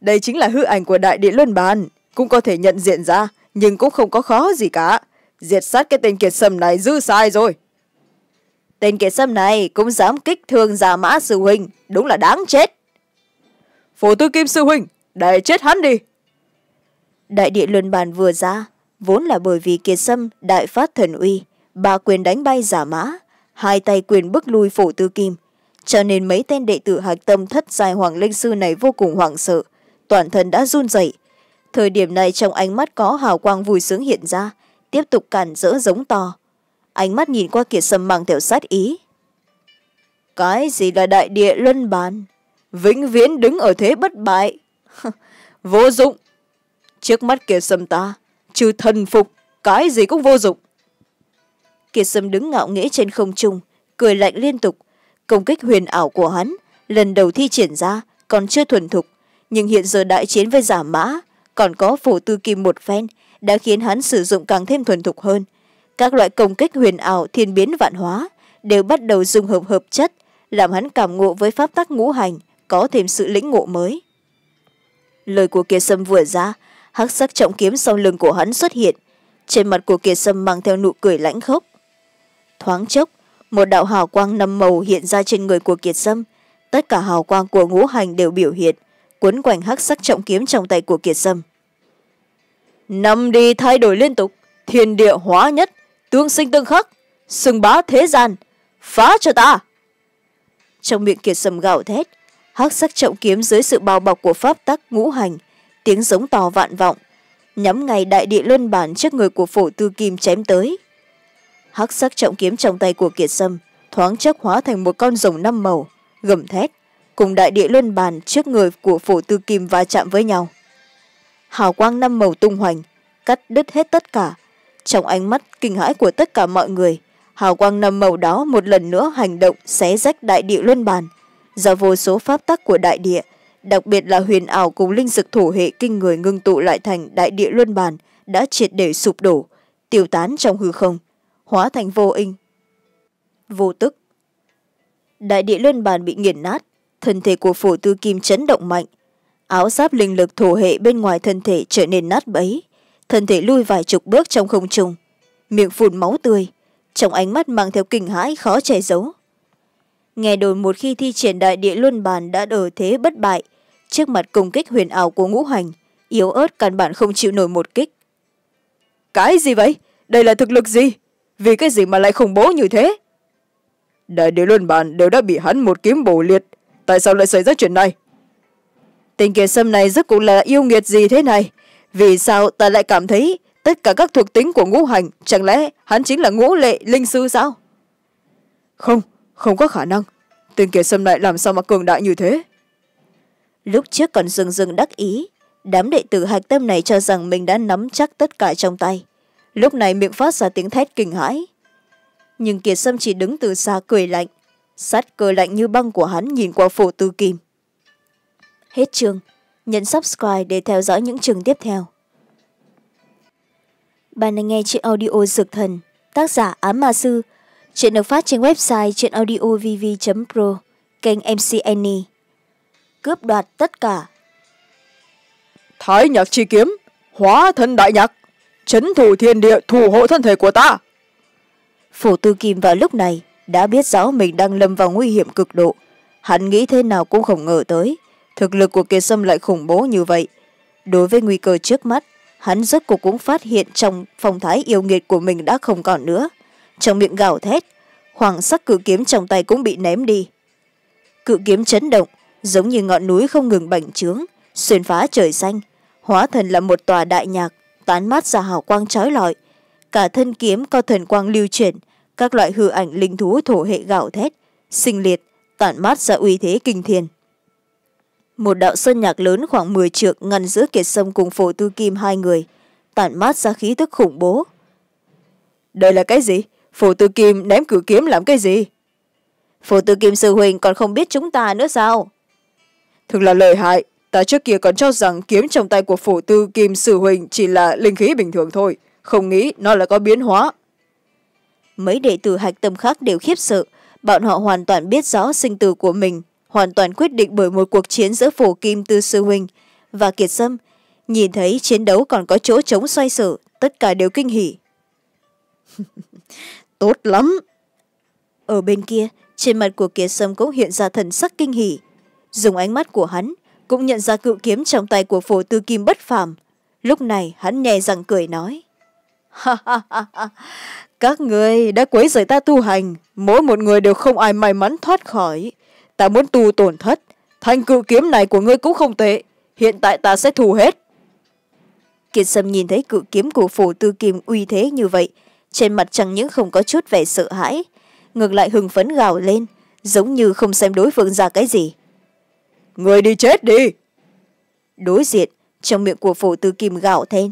đây chính là hư ảnh của đại địa luân bản cũng có thể nhận diện ra, nhưng cũng không có khó gì cả. Diệt sát cái tên kiệt sầm này dư sai rồi tên kiệt sâm này cũng dám kích thương giả mã sư huynh. Đúng là đáng chết. Phổ tư kim sư huynh để chết hắn đi. Đại địa luân bàn vừa ra vốn là bởi vì kiệt sâm đại phát thần uy ba quyền đánh bay giả mã hai tay quyền bức lui phổ tư kim. Cho nên mấy tên đệ tử hạch tâm thất giai hoàng linh sư này vô cùng hoảng sợ toàn thân đã run rẩy. Thời điểm này trong ánh mắt có hào quang vui sướng hiện ra tiếp tục cản rỡ giống to ánh mắt nhìn qua kiệt sâm mang theo sát ý. Cái gì là đại địa luân bàn? Vĩnh viễn đứng ở thế bất bại. Vô dụng. Trước mắt kiệt sâm ta, trừ thần phục, cái gì cũng vô dụng. Kiệt sâm đứng ngạo nghễ trên không trung, cười lạnh liên tục. Công kích huyền ảo của hắn, lần đầu thi triển ra, còn chưa thuần thục. Nhưng hiện giờ đại chiến với giả mã, còn có phổ tư kim một phen, đã khiến hắn sử dụng càng thêm thuần thục hơn các loại công kích huyền ảo, thiên biến, vạn hóa đều bắt đầu dùng hợp hợp chất, làm hắn cảm ngộ với pháp tắc ngũ hành, có thêm sự lĩnh ngộ mới. Lời của kiệt sâm vừa ra, hắc sắc trọng kiếm sau lưng của hắn xuất hiện. Trên mặt của kiệt sâm mang theo nụ cười lãnh khốc. Thoáng chốc, một đạo hào quang năm màu hiện ra trên người của kiệt sâm. Tất cả hào quang của ngũ hành đều biểu hiện, quấn quanh hắc sắc trọng kiếm trong tay của kiệt sâm. Năm đi thay đổi liên tục, thiên địa hóa nhất tương sinh tương khắc, sừng bá thế gian, phá cho ta. Trong miệng kiệt sầm gạo thét, hắc sắc trọng kiếm dưới sự bao bọc của pháp tắc ngũ hành, tiếng giống to vạn vọng, nhắm ngay đại địa luân bản trước người của phổ tư kim chém tới. Hắc sắc trọng kiếm trong tay của kiệt sâm thoáng chốc hóa thành một con rồng năm màu, gầm thét, cùng đại địa luân bàn trước người của phổ tư kim va chạm với nhau. Hào quang năm màu tung hoành, cắt đứt hết tất cả trong ánh mắt kinh hãi của tất cả mọi người, hào quang năm màu đó một lần nữa hành động xé rách đại địa luân bàn. Do vô số pháp tắc của đại địa, đặc biệt là huyền ảo cùng linh dực thổ hệ kinh người ngưng tụ lại thành đại địa luân bàn, đã triệt để sụp đổ, tiêu tán trong hư không, hóa thành vô inh. Vô tức. Đại địa luân bàn bị nghiền nát, thân thể của phổ tư kim chấn động mạnh. Áo giáp linh lực thổ hệ bên ngoài thân thể trở nên nát bấy thân thể lui vài chục bước trong không trung. Miệng phun máu tươi. Trong ánh mắt mang theo kinh hãi khó che giấu. Nghe đồn một khi thi triển đại địa luân bàn đã ở thế bất bại, trước mặt công kích huyền ảo của ngũ hành, yếu ớt căn bản không chịu nổi một kích. Cái gì vậy? Đây là thực lực gì? Vì cái gì mà lại khủng bố như thế? Đại địa luân bàn đều đã bị hắn một kiếm bổ liệt. Tại sao lại xảy ra chuyện này? Tình kiệt sâm này rất cũng là yêu nghiệt gì thế này? Vì sao ta lại cảm thấy tất cả các thuộc tính của ngũ hành, chẳng lẽ hắn chính là ngũ lệ linh sư sao? Không không có khả năng. Tên kẻ sâm này làm sao mà cường đại như thế? Lúc trước còn dừng dừng đắc ý, đám đệ tử hạch tâm này cho rằng mình đã nắm chắc tất cả trong tay. Lúc này miệng phát ra tiếng thét kinh hãi. Nhưng kiệt sâm chỉ đứng từ xa cười lạnh, sát cơ lạnh như băng của hắn nhìn qua phổ tư kim. Hết chương nhấn subscribe để theo dõi những chương tiếp theo. Bạn đang nghe chuyện audio dược thần tác giả ám ma sư. Chuyện được phát trên website chuyện audio vv pro kênh mc annie. Cướp đoạt tất cả. Thái nhạc chi kiếm hóa thân đại nhạc trấn thủ thiên địa thủ hộ thân thể của ta. Phổ tư kim vào lúc này đã biết rõ mình đang lâm vào nguy hiểm cực độ. Hắn nghĩ thế nào cũng không ngờ tới thực lực của kiệt sâm lại khủng bố như vậy. Đối với nguy cơ trước mắt, hắn rốt cuộc cũng phát hiện trong phong thái yêu nghiệt của mình đã không còn nữa. Trong miệng gào thét, hoàng sắc cự kiếm trong tay cũng bị ném đi. Cự kiếm chấn động, giống như ngọn núi không ngừng bành trướng, xuyên phá trời xanh, hóa thần là một tòa đại nhạc, tán mát ra hào quang trói lọi. Cả thân kiếm có thần quang lưu chuyển, các loại hư ảnh linh thú thổ hệ gạo thét, sinh liệt, tản mát ra uy thế kinh thiên một đạo sơn nhạc lớn khoảng mười trượng ngăn giữa kiệt sâm cùng phổ tư kim hai người, tản mát ra khí tức khủng bố. Đây là cái gì? Phổ tư kim ném cử kiếm làm cái gì? Phổ tư kim sư huỳnh còn không biết chúng ta nữa sao? Thực là lợi hại, ta trước kia còn cho rằng kiếm trong tay của phổ tư kim sư huỳnh chỉ là linh khí bình thường thôi, không nghĩ nó là có biến hóa. Mấy đệ tử hạch tâm khác đều khiếp sợ, bọn họ hoàn toàn biết rõ sinh tử của mình hoàn toàn quyết định bởi một cuộc chiến giữa phổ kim tư sư huynh. Và kiệt sâm nhìn thấy chiến đấu còn có chỗ trống xoay sở, tất cả đều kinh hỉ. Tốt lắm! Ở bên kia, trên mặt của kiệt sâm cũng hiện ra thần sắc kinh hỉ. Dùng ánh mắt của hắn cũng nhận ra cự kiếm trong tay của phổ tư kim bất phàm. Lúc này, hắn nhè rằng cười nói các người đã quấy rầy ta tu hành, mỗi một người đều không ai may mắn thoát khỏi ta muốn tu tổn thất. Thanh cự kiếm này của ngươi cũng không tệ. Hiện tại ta sẽ thù hết. Kiệt sâm nhìn thấy cự kiếm của phổ tư kim uy thế như vậy, trên mặt chẳng những không có chút vẻ sợ hãi, ngược lại hưng phấn gào lên, giống như không xem đối phương ra cái gì. Người đi chết đi! Đối diện, trong miệng của phổ tư kim gào thét.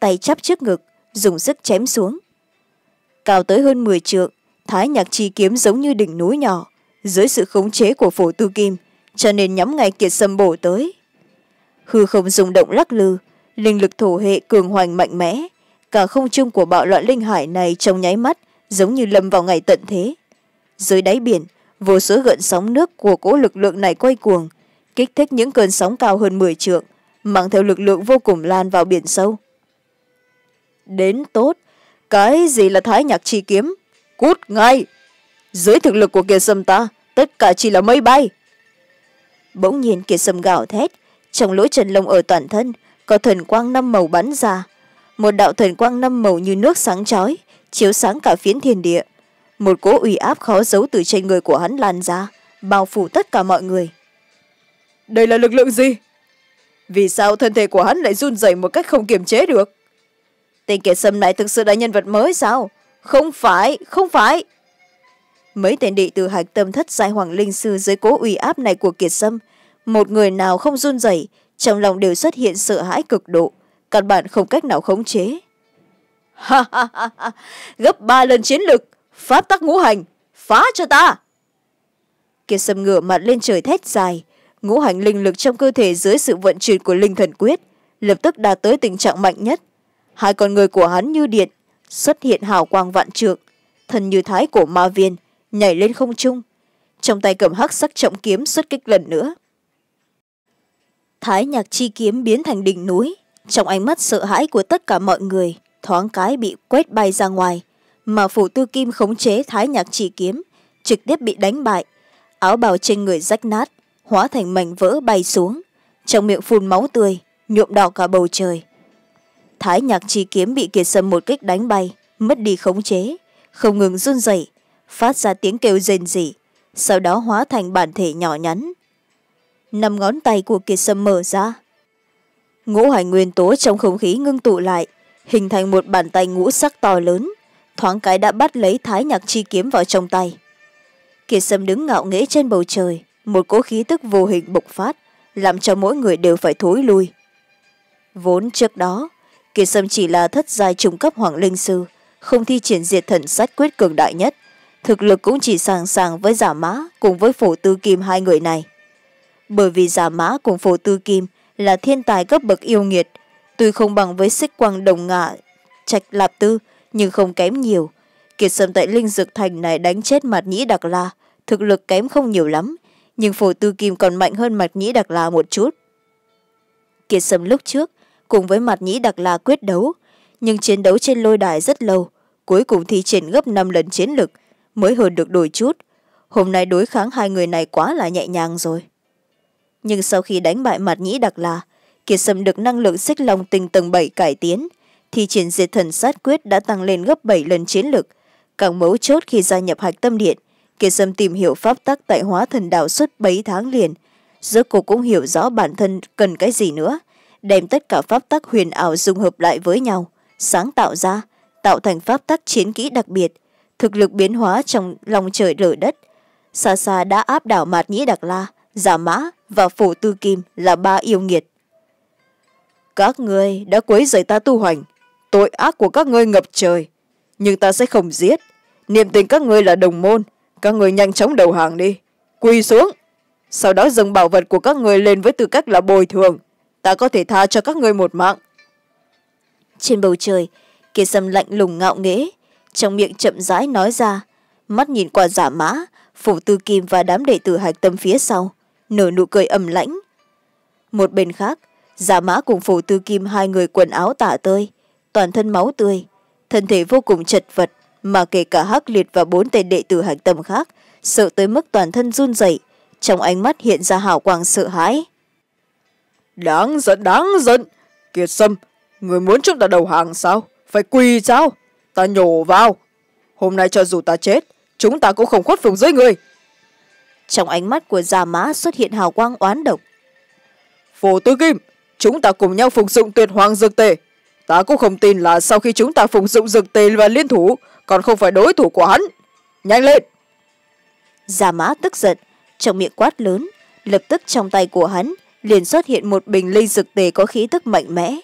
Tay chắp trước ngực, dùng sức chém xuống. Cao tới hơn mười trượng, thái nhạc chi kiếm giống như đỉnh núi nhỏ dưới sự khống chế của phổ tư kim, cho nên nhắm ngay kiệt sâm bổ tới. Hư không dùng động lắc lư, linh lực thổ hệ cường hoành mạnh mẽ, cả không trung của bạo loạn linh hải này trong nháy mắt giống như lâm vào ngày tận thế. Dưới đáy biển, vô số gợn sóng nước của cỗ lực lượng này quay cuồng, kích thích những cơn sóng cao hơn mười trượng, mang theo lực lượng vô cùng lan vào biển sâu. Đến tốt, cái gì là thái nhạc chi kiếm? Cút ngay! Dưới thực lực của kiệt sâm ta tất cả chỉ là mây bay. Bỗng nhiên kiệt sâm gào thét trong lỗ chân lông ở toàn thân có thần quang năm màu bắn ra. Một đạo thần quang năm màu như nước sáng chói chiếu sáng cả phiến thiên địa. Một cỗ ủy áp khó giấu từ trên người của hắn lan ra bao phủ tất cả mọi người. Đây là lực lượng gì? Vì sao thân thể của hắn lại run rẩy một cách không kiềm chế được? Tên kiệt sâm này thực sự là nhân vật mới sao? Không phải không phải mấy tên đệ tử hạch tâm thất giai hoàng linh sư dưới cố uy áp này của kiệt sâm, một người nào không run rẩy, trong lòng đều xuất hiện sợ hãi cực độ, căn bản không cách nào khống chế. Gấp ba lần chiến lực, pháp tắc ngũ hành, phá cho ta. Kiệt sâm ngửa mặt lên trời thét dài, ngũ hành linh lực trong cơ thể dưới sự vận chuyển của linh thần quyết, lập tức đạt tới tình trạng mạnh nhất. Hai con người của hắn như điện, xuất hiện hào quang vạn trượng thần như thái của ma viên nhảy lên không trung. Trong tay cầm hắc sắc trọng kiếm xuất kích lần nữa. Thái nhạc chi kiếm biến thành đỉnh núi. Trong ánh mắt sợ hãi của tất cả mọi người, thoáng cái bị quét bay ra ngoài. Mà phủ tư kim khống chế thái nhạc chi kiếm, trực tiếp bị đánh bại. Áo bào trên người rách nát, hóa thành mảnh vỡ bay xuống. Trong miệng phun máu tươi, nhuộm đỏ cả bầu trời. Thái nhạc chi kiếm bị kiệt sâm một kích đánh bay, mất đi khống chế, không ngừng run rẩy phát ra tiếng kêu rền rỉ, sau đó hóa thành bản thể nhỏ nhắn. Năm ngón tay của kiệt sâm mở ra. Ngũ hành nguyên tố trong không khí ngưng tụ lại, hình thành một bàn tay ngũ sắc to lớn, thoáng cái đã bắt lấy thái nhạc chi kiếm vào trong tay. Kiệt sâm đứng ngạo nghễ trên bầu trời, một cỗ khí tức vô hình bộc phát, làm cho mỗi người đều phải thối lui. Vốn trước đó kiệt sâm chỉ là thất giai trung cấp hoàng linh sư, không thi triển diệt thần sát quyết cường đại nhất thực lực cũng chỉ sàng sàng với giả mã cùng với phổ tư kim hai người này. Bởi vì giả mã cùng phổ tư kim là thiên tài cấp bậc yêu nghiệt, tuy không bằng với xích quang đồng ngạ, trạch lạp tư, nhưng không kém nhiều. Kiệt sâm tại linh dược thành này đánh chết mặt nhĩ đặc la, thực lực kém không nhiều lắm, nhưng phổ tư kim còn mạnh hơn mặt nhĩ đặc la một chút. Kiệt sâm lúc trước cùng với mặt nhĩ đặc la quyết đấu, nhưng chiến đấu trên lôi đài rất lâu, cuối cùng thi triển gấp năm lần chiến lực mới hơn được đôi chút. Hôm nay đối kháng hai người này quá là nhẹ nhàng rồi. Nhưng sau khi đánh bại mặt nhĩ đặc là, kiệt sâm được năng lượng xích long tinh tầng bảy cải tiến, thì triển diệt thần sát quyết đã tăng lên gấp bảy lần chiến lực. Càng mấu chốt khi gia nhập hạch tâm điện, kiệt sâm tìm hiểu pháp tắc tại hóa thần đạo suốt bảy tháng liền. Giữa cô cũng hiểu rõ bản thân cần cái gì nữa, đem tất cả pháp tắc huyền ảo dung hợp lại với nhau, sáng tạo ra, tạo thành pháp tắc chiến kỹ đặc biệt thực lực biến hóa trong lòng trời lở đất. Xa xa đã áp đảo mạt nhĩ đặc la, giả mã và phổ tư kim là ba yêu nghiệt. Các ngươi đã quấy rầy ta tu hành, tội ác của các ngươi ngập trời, nhưng ta sẽ không giết. Niềm tình các ngươi là đồng môn, các ngươi nhanh chóng đầu hàng đi, quỳ xuống. Sau đó dâng bảo vật của các ngươi lên với tư cách là bồi thường, ta có thể tha cho các ngươi một mạng. Trên bầu trời, kia sâm lạnh lùng ngạo nghễ trong miệng chậm rãi nói ra, mắt nhìn qua giả mã, phủ tư kim và đám đệ tử hạch tâm phía sau, nở nụ cười ầm lãnh. Một bên khác giả mã cùng phủ tư kim hai người quần áo tả tơi, toàn thân máu tươi, thân thể vô cùng chật vật, mà kể cả hắc liệt và bốn tên đệ tử hạch tâm khác, sợ tới mức toàn thân run rẩy, trong ánh mắt hiện ra hào quang sợ hãi. Đáng giận đáng giận! Kiệt sâm, người muốn chúng ta đầu hàng sao? Phải quỳ sao? Ta nhổ vào. Hôm nay cho dù ta chết chúng ta cũng không khuất phục dưới người. Trong ánh mắt của già mã xuất hiện hào quang oán độc. Phổ tư kim chúng ta cùng nhau phục dụng tuyệt hoàng dược tề. Ta cũng không tin là sau khi chúng ta phục dụng dược tề và liên thủ còn không phải đối thủ của hắn. Nhanh lên! Già mã tức giận trong miệng quát lớn lập tức trong tay của hắn liền xuất hiện một bình linh dược tề có khí tức mạnh mẽ.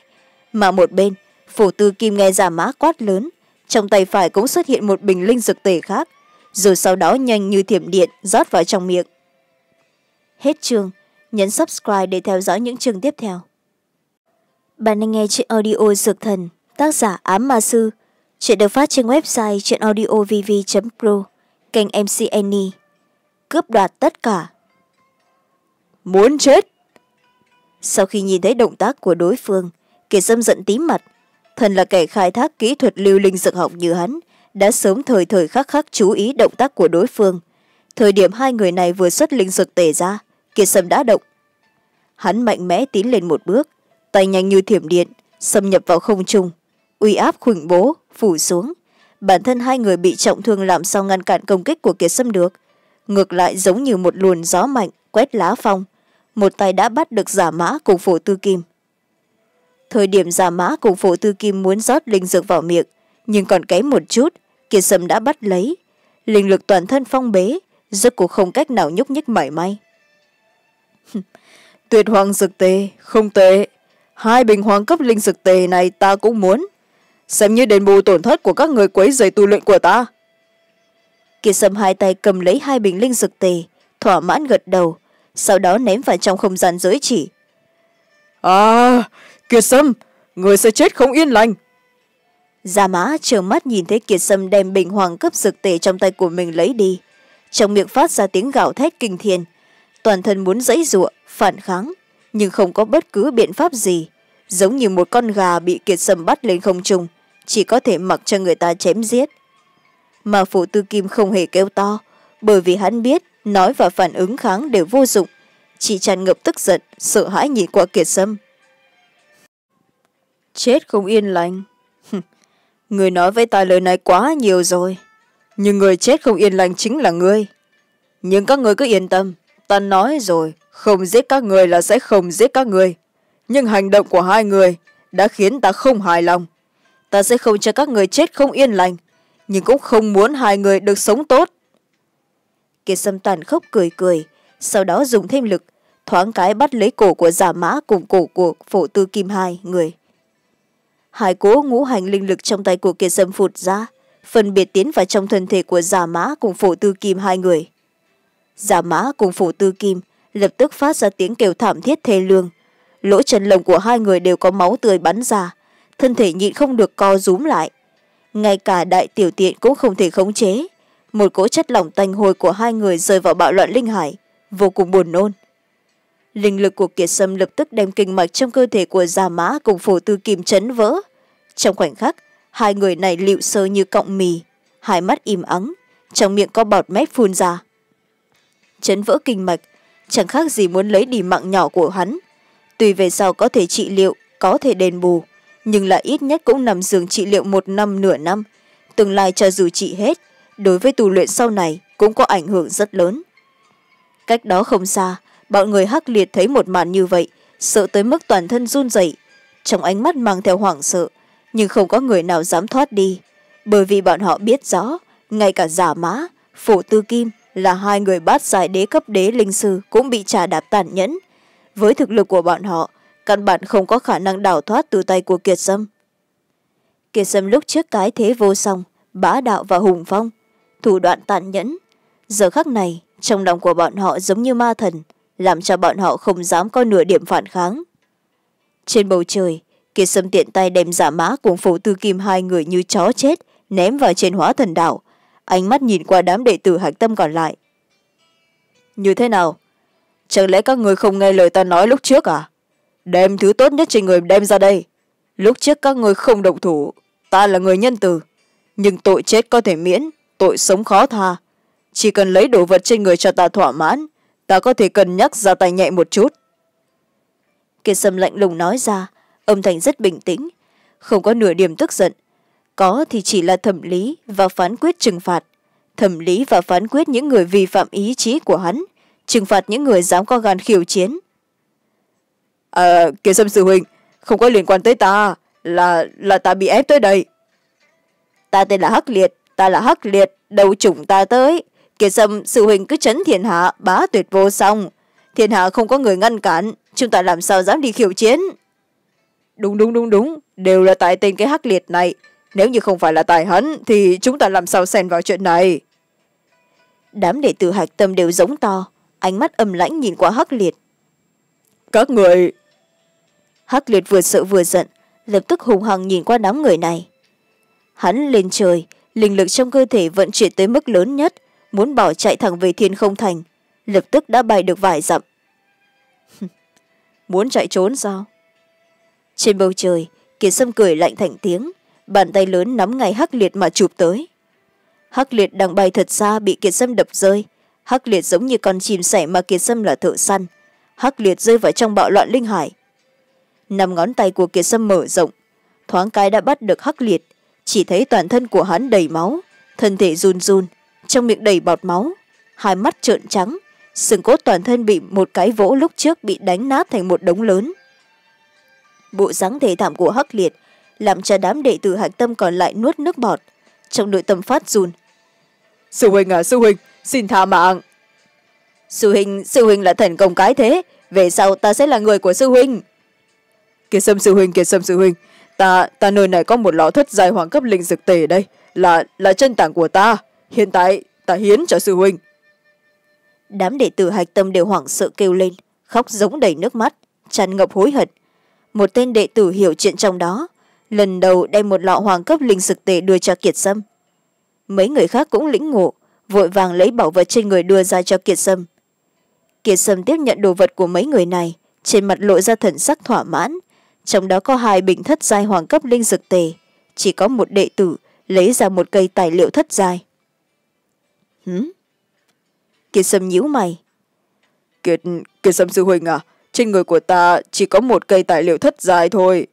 Mà một bên phổ tư kim nghe giả mã quát lớn trong tay phải cũng xuất hiện một bình linh dược tề khác, rồi sau đó nhanh như thiểm điện rót vào trong miệng. Hết chương, nhấn subscribe để theo dõi những chương tiếp theo. Bạn đang nghe chuyện audio dược thần, tác giả ám ma sư. Chuyện được phát trên website chuyện audio vv pro, kênh mc annie. Cướp đoạt tất cả. Muốn chết! Sau khi nhìn thấy động tác của đối phương kiệt sâm giận tím mặt thần là kẻ khai thác kỹ thuật lưu linh dược học như hắn, đã sớm thời thời khắc khắc chú ý động tác của đối phương. Thời điểm hai người này vừa xuất linh dược tề ra, kiệt sâm đã động. Hắn mạnh mẽ tiến lên một bước, tay nhanh như thiểm điện, xâm nhập vào không trung, uy áp khủng bố, phủ xuống. Bản thân hai người bị trọng thương làm sao ngăn cản công kích của kiệt sâm được? Ngược lại giống như một luồn gió mạnh quét lá phong. Một tay đã bắt được giả mã cùng phổ tư kim thời điểm giả mã cùng phổ tư kim muốn rót linh dược vào miệng nhưng còn kém một chút kiệt sâm đã bắt lấy. Linh lực toàn thân phong bế rốt cuộc không cách nào nhúc nhích mảy may. Tuyệt hoàng dược tề không tệ. Hai bình hoàng cấp linh dược tề này ta cũng muốn. Xem như đền bù tổn thất của các người quấy dày tu luyện của ta. Kiệt sâm hai tay cầm lấy hai bình linh dược tề thỏa mãn gật đầu sau đó ném vào trong không gian giới chỉ. À kiệt sâm, người sẽ chết không yên lành. Gia mã trợn mắt nhìn thấy kiệt sâm đem bình hoàng cấp dược tể trong tay của mình lấy đi. Trong miệng phát ra tiếng gào thét kinh thiên. Toàn thân muốn dãy giụa phản kháng, nhưng không có bất cứ biện pháp gì. Giống như một con gà bị kiệt sâm bắt lên không trung, chỉ có thể mặc cho người ta chém giết. Mà phụ tư kim không hề kêu to, bởi vì hắn biết nói và phản ứng kháng đều vô dụng. Chỉ tràn ngập tức giận, sợ hãi nhìn qua kiệt sâm chết không yên lành. Người nói với ta lời này quá nhiều rồi, nhưng người chết không yên lành chính là ngươi. Nhưng các người cứ yên tâm, ta nói rồi, không giết các người là sẽ không giết các người nhưng hành động của hai người đã khiến ta không hài lòng. Ta sẽ không cho các người chết không yên lành, nhưng cũng không muốn hai người được sống tốt. Kiệt sâm tàn khốc cười cười, sau đó dùng thêm lực, thoáng cái bắt lấy cổ của giả mã cùng cổ của phổ tư kim hai người hai cố ngũ hành linh lực trong tay của kiệt sâm phụt ra, phân biệt tiến vào trong thân thể của giả mã cùng phổ tư kim hai người. Giả mã cùng phổ tư kim lập tức phát ra tiếng kêu thảm thiết thê lương. Lỗ chân lồng của hai người đều có máu tươi bắn ra, thân thể nhịn không được co rúm lại. Ngay cả đại tiểu tiện cũng không thể khống chế. Một cỗ chất lỏng tanh hôi của hai người rơi vào bạo loạn linh hải, vô cùng buồn nôn linh lực của kiệt sâm lập tức đem kinh mạch trong cơ thể của già mã cùng phổ tư kim chấn vỡ. Trong khoảnh khắc, hai người này lịu sơ như cọng mì, hai mắt im ắng, trong miệng có bọt mép phun ra. Chấn vỡ kinh mạch, chẳng khác gì muốn lấy đi mạng nhỏ của hắn. Tuy về sau có thể trị liệu, có thể đền bù, nhưng là ít nhất cũng nằm giường trị liệu một năm nửa năm. Tương lai cho dù trị hết, đối với tu luyện sau này cũng có ảnh hưởng rất lớn. Cách đó không xa bọn người hắc liệt thấy một màn như vậy, sợ tới mức toàn thân run rẩy, trong ánh mắt mang theo hoảng sợ, nhưng không có người nào dám thoát đi. Bởi vì bọn họ biết rõ, ngay cả giả mã, phổ tư kim là hai người bát giải đế cấp đế linh sư cũng bị trả đạp tàn nhẫn. Với thực lực của bọn họ, căn bản không có khả năng đào thoát từ tay của kiệt sâm. Kiệt sâm lúc trước cái thế vô song, bá đạo và hùng phong, thủ đoạn tàn nhẫn. Giờ khắc này, trong lòng của bọn họ giống như ma thần làm cho bọn họ không dám có nửa điểm phản kháng. Trên bầu trời kiệt sâm tiện tay đem giả mã cùng phổ tư kim hai người như chó chết, ném vào trên hóa thần đảo. Ánh mắt nhìn qua đám đệ tử hạch tâm còn lại. Như thế nào? Chẳng lẽ các người không nghe lời ta nói lúc trước à? Đem thứ tốt nhất trên người đem ra đây. Lúc trước các người không động thủ, ta là người nhân từ. Nhưng tội chết có thể miễn, tội sống khó tha. Chỉ cần lấy đồ vật trên người cho ta thỏa mãn ta có thể cân nhắc ra tay nhẹ một chút. Kiệt sâm lạnh lùng nói ra âm thanh rất bình tĩnh không có nửa điểm tức giận. Có thì chỉ là thẩm lý và phán quyết trừng phạt. Thẩm lý và phán quyết những người vi phạm ý chí của hắn trừng phạt những người dám có gan khiêu chiến. À, kiệt sâm sư huynh không có liên quan tới ta là là ta bị ép tới đây. Ta tên là hắc liệt ta là hắc liệt đầu chủng ta tới kiệt sâm sư huynh cứ chấn thiên hạ bá tuyệt vô song. Thiên hạ không có người ngăn cản chúng ta làm sao dám đi khiêu chiến? Đúng đúng đúng đúng đều là tại tên cái hắc liệt này. Nếu như không phải là tài hắn thì chúng ta làm sao xen vào chuyện này? Đám đệ tử hạch tâm đều giống to ánh mắt âm lãnh nhìn qua hắc liệt. Các người! Hắc liệt vừa sợ vừa giận lập tức hùng hằng nhìn qua đám người này. Hắn lên trời linh lực trong cơ thể vận chuyển tới mức lớn nhất muốn bỏ chạy thẳng về thiên không thành, lập tức đã bay được vài dặm. Muốn chạy trốn sao? Trên bầu trời, kiệt sâm cười lạnh thành tiếng, bàn tay lớn nắm ngay hắc liệt mà chụp tới. Hắc liệt đang bay thật xa bị kiệt sâm đập rơi. Hắc liệt giống như con chim sẻ mà kiệt sâm là thợ săn. Hắc liệt rơi vào trong bạo loạn linh hải. Năm ngón tay của kiệt sâm mở rộng, thoáng cái đã bắt được hắc liệt. Chỉ thấy toàn thân của hắn đầy máu, thân thể run run trong miệng đầy bọt máu hai mắt trợn trắng sừng cốt toàn thân bị một cái vỗ lúc trước bị đánh nát thành một đống lớn. Bộ dáng thể thảm của hắc liệt làm cho đám đệ tử hạch tâm còn lại nuốt nước bọt trong nội tâm phát run. Sư huynh à sư huynh xin tha mạng. Sư huynh sư huynh là thần công cái thế về sau ta sẽ là người của sư huynh. Kiệt sâm sư huynh kiệt sâm sư huynh ta ta nơi này có một lọ thất dài hoàng cấp linh dược tề đây là là chân tảng của ta hiện tại, ta hiến cho sư huynh. Đám đệ tử hạch tâm đều hoảng sợ kêu lên, khóc giống đầy nước mắt, tràn ngập hối hận. Một tên đệ tử hiểu chuyện trong đó, lần đầu đem một lọ hoàng cấp linh sực tề đưa cho kiệt sâm. Mấy người khác cũng lĩnh ngộ, vội vàng lấy bảo vật trên người đưa ra cho kiệt sâm. Kiệt sâm tiếp nhận đồ vật của mấy người này, trên mặt lộ ra thần sắc thỏa mãn. Trong đó có hai bình thất giai hoàng cấp linh dược tề, chỉ có một đệ tử lấy ra một cây tài liệu thất giai hứ kiệt sâm nhíu mày. Kiệt kiệt sâm sư huynh à trên người của ta chỉ có một cây tài liệu thất giai thôi.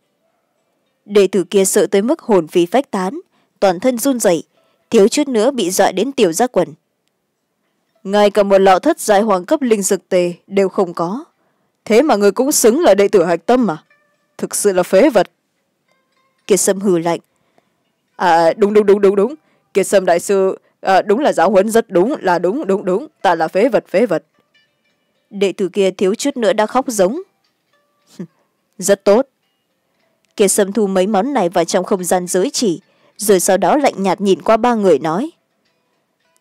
Đệ tử kia sợ tới mức hồn phi phách tán toàn thân run rẩy thiếu chút nữa bị dọa đến tiểu ra quần. Ngay cả một lọ thất giai hoàng cấp linh dược tề đều không có. Thế mà người cũng xứng là đệ tử hạch tâm mà thực sự là phế vật. Kiệt sâm hừ lạnh. À đúng đúng đúng đúng đúng. Kiệt sâm đại sư à, đúng là giáo huấn rất đúng là đúng đúng đúng. Ta là phế vật phế vật. Đệ tử kia thiếu chút nữa đã khóc giống. Rất tốt. Kiệt sâm thu mấy món này vào trong không gian giới chỉ rồi sau đó lạnh nhạt nhìn qua ba người nói.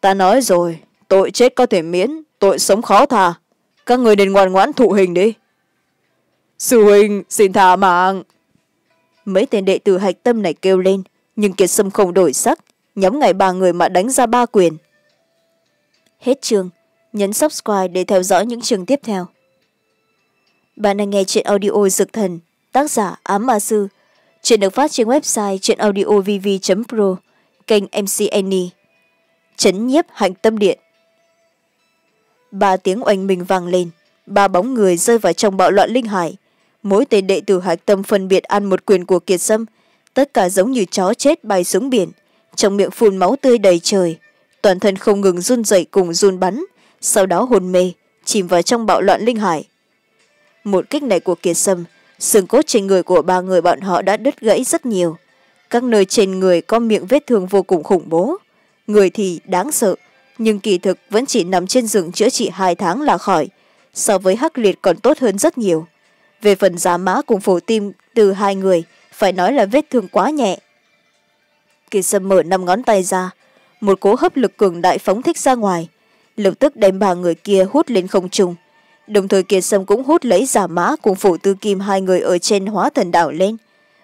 Ta nói rồi tội chết có thể miễn tội sống khó tha. Các người nên ngoan ngoãn thụ hình đi. Sư huynh xin tha mạng. Mấy tên đệ tử hạch tâm này kêu lên nhưng kiệt sâm không đổi sắc nhóm ngày ba người mà đánh ra ba quyền. Hết chương. Nhấn subscribe để theo dõi những chương tiếp theo. Bạn đang nghe chuyện audio dược thần, tác giả ám ma sư. Chuyện được phát trên website chuyện audio vv pro, kênh mc annie. Chấn nhiếp hạnh tâm điện. Ba tiếng oanh minh vang lên. Ba bóng người rơi vào trong bạo loạn linh hải. Mỗi tên đệ tử hạch tâm phân biệt ăn một quyền của kiệt sâm tất cả giống như chó chết bay xuống biển trong miệng phun máu tươi đầy trời, toàn thân không ngừng run rẩy cùng run bắn, sau đó hôn mê, chìm vào trong bạo loạn linh hải. Một kích này của kiệt sâm, xương cốt trên người của ba người bọn họ đã đứt gãy rất nhiều. Các nơi trên người có miệng vết thương vô cùng khủng bố. Người thì đáng sợ, nhưng kỳ thực vẫn chỉ nằm trên giường chữa trị hai tháng là khỏi, so với hắc liệt còn tốt hơn rất nhiều. Về phần giá mã cùng phổ tim từ hai người, phải nói là vết thương quá nhẹ kỳ sâm mở năm ngón tay ra, một cố hấp lực cường đại phóng thích ra ngoài, lập tức đem ba người kia hút lên không trung. Đồng thời kiệt sâm cũng hút lấy giả mã cùng phổ tư kim hai người ở trên hóa thần đảo lên.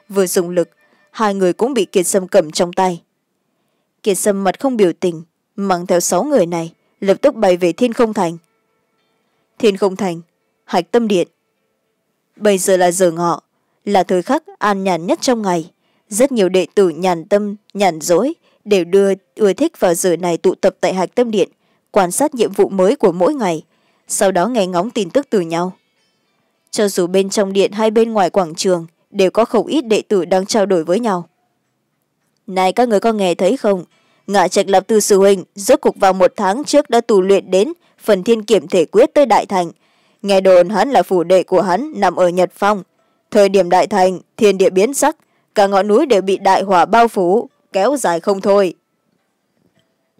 Vừa dùng lực, hai người cũng bị kiệt sâm cầm trong tay. Kiệt sâm mặt không biểu tình, mang theo sáu người này, lập tức bay về thiên không thành. Thiên không thành, hạch tâm điện. Bây giờ là giờ ngọ, là thời khắc an nhàn nhất trong ngày rất nhiều đệ tử nhàn tâm, nhàn dối đều đưa, ưa thích vào giờ này tụ tập tại hạch tâm điện, quan sát nhiệm vụ mới của mỗi ngày, sau đó nghe ngóng tin tức từ nhau. Cho dù bên trong điện hay bên ngoài quảng trường đều có không ít đệ tử đang trao đổi với nhau. Này các người có nghe thấy không? Ngạ trạch lập tư sư huynh rốt cục vào một tháng trước đã tù luyện đến phần thiên kiểm thể quyết tới đại thành. Nghe đồn hắn là phủ đệ của hắn, nằm ở nhật phong. Thời điểm đại thành, thiên địa biến sắc cả ngọn núi đều bị đại hỏa bao phủ kéo dài không thôi.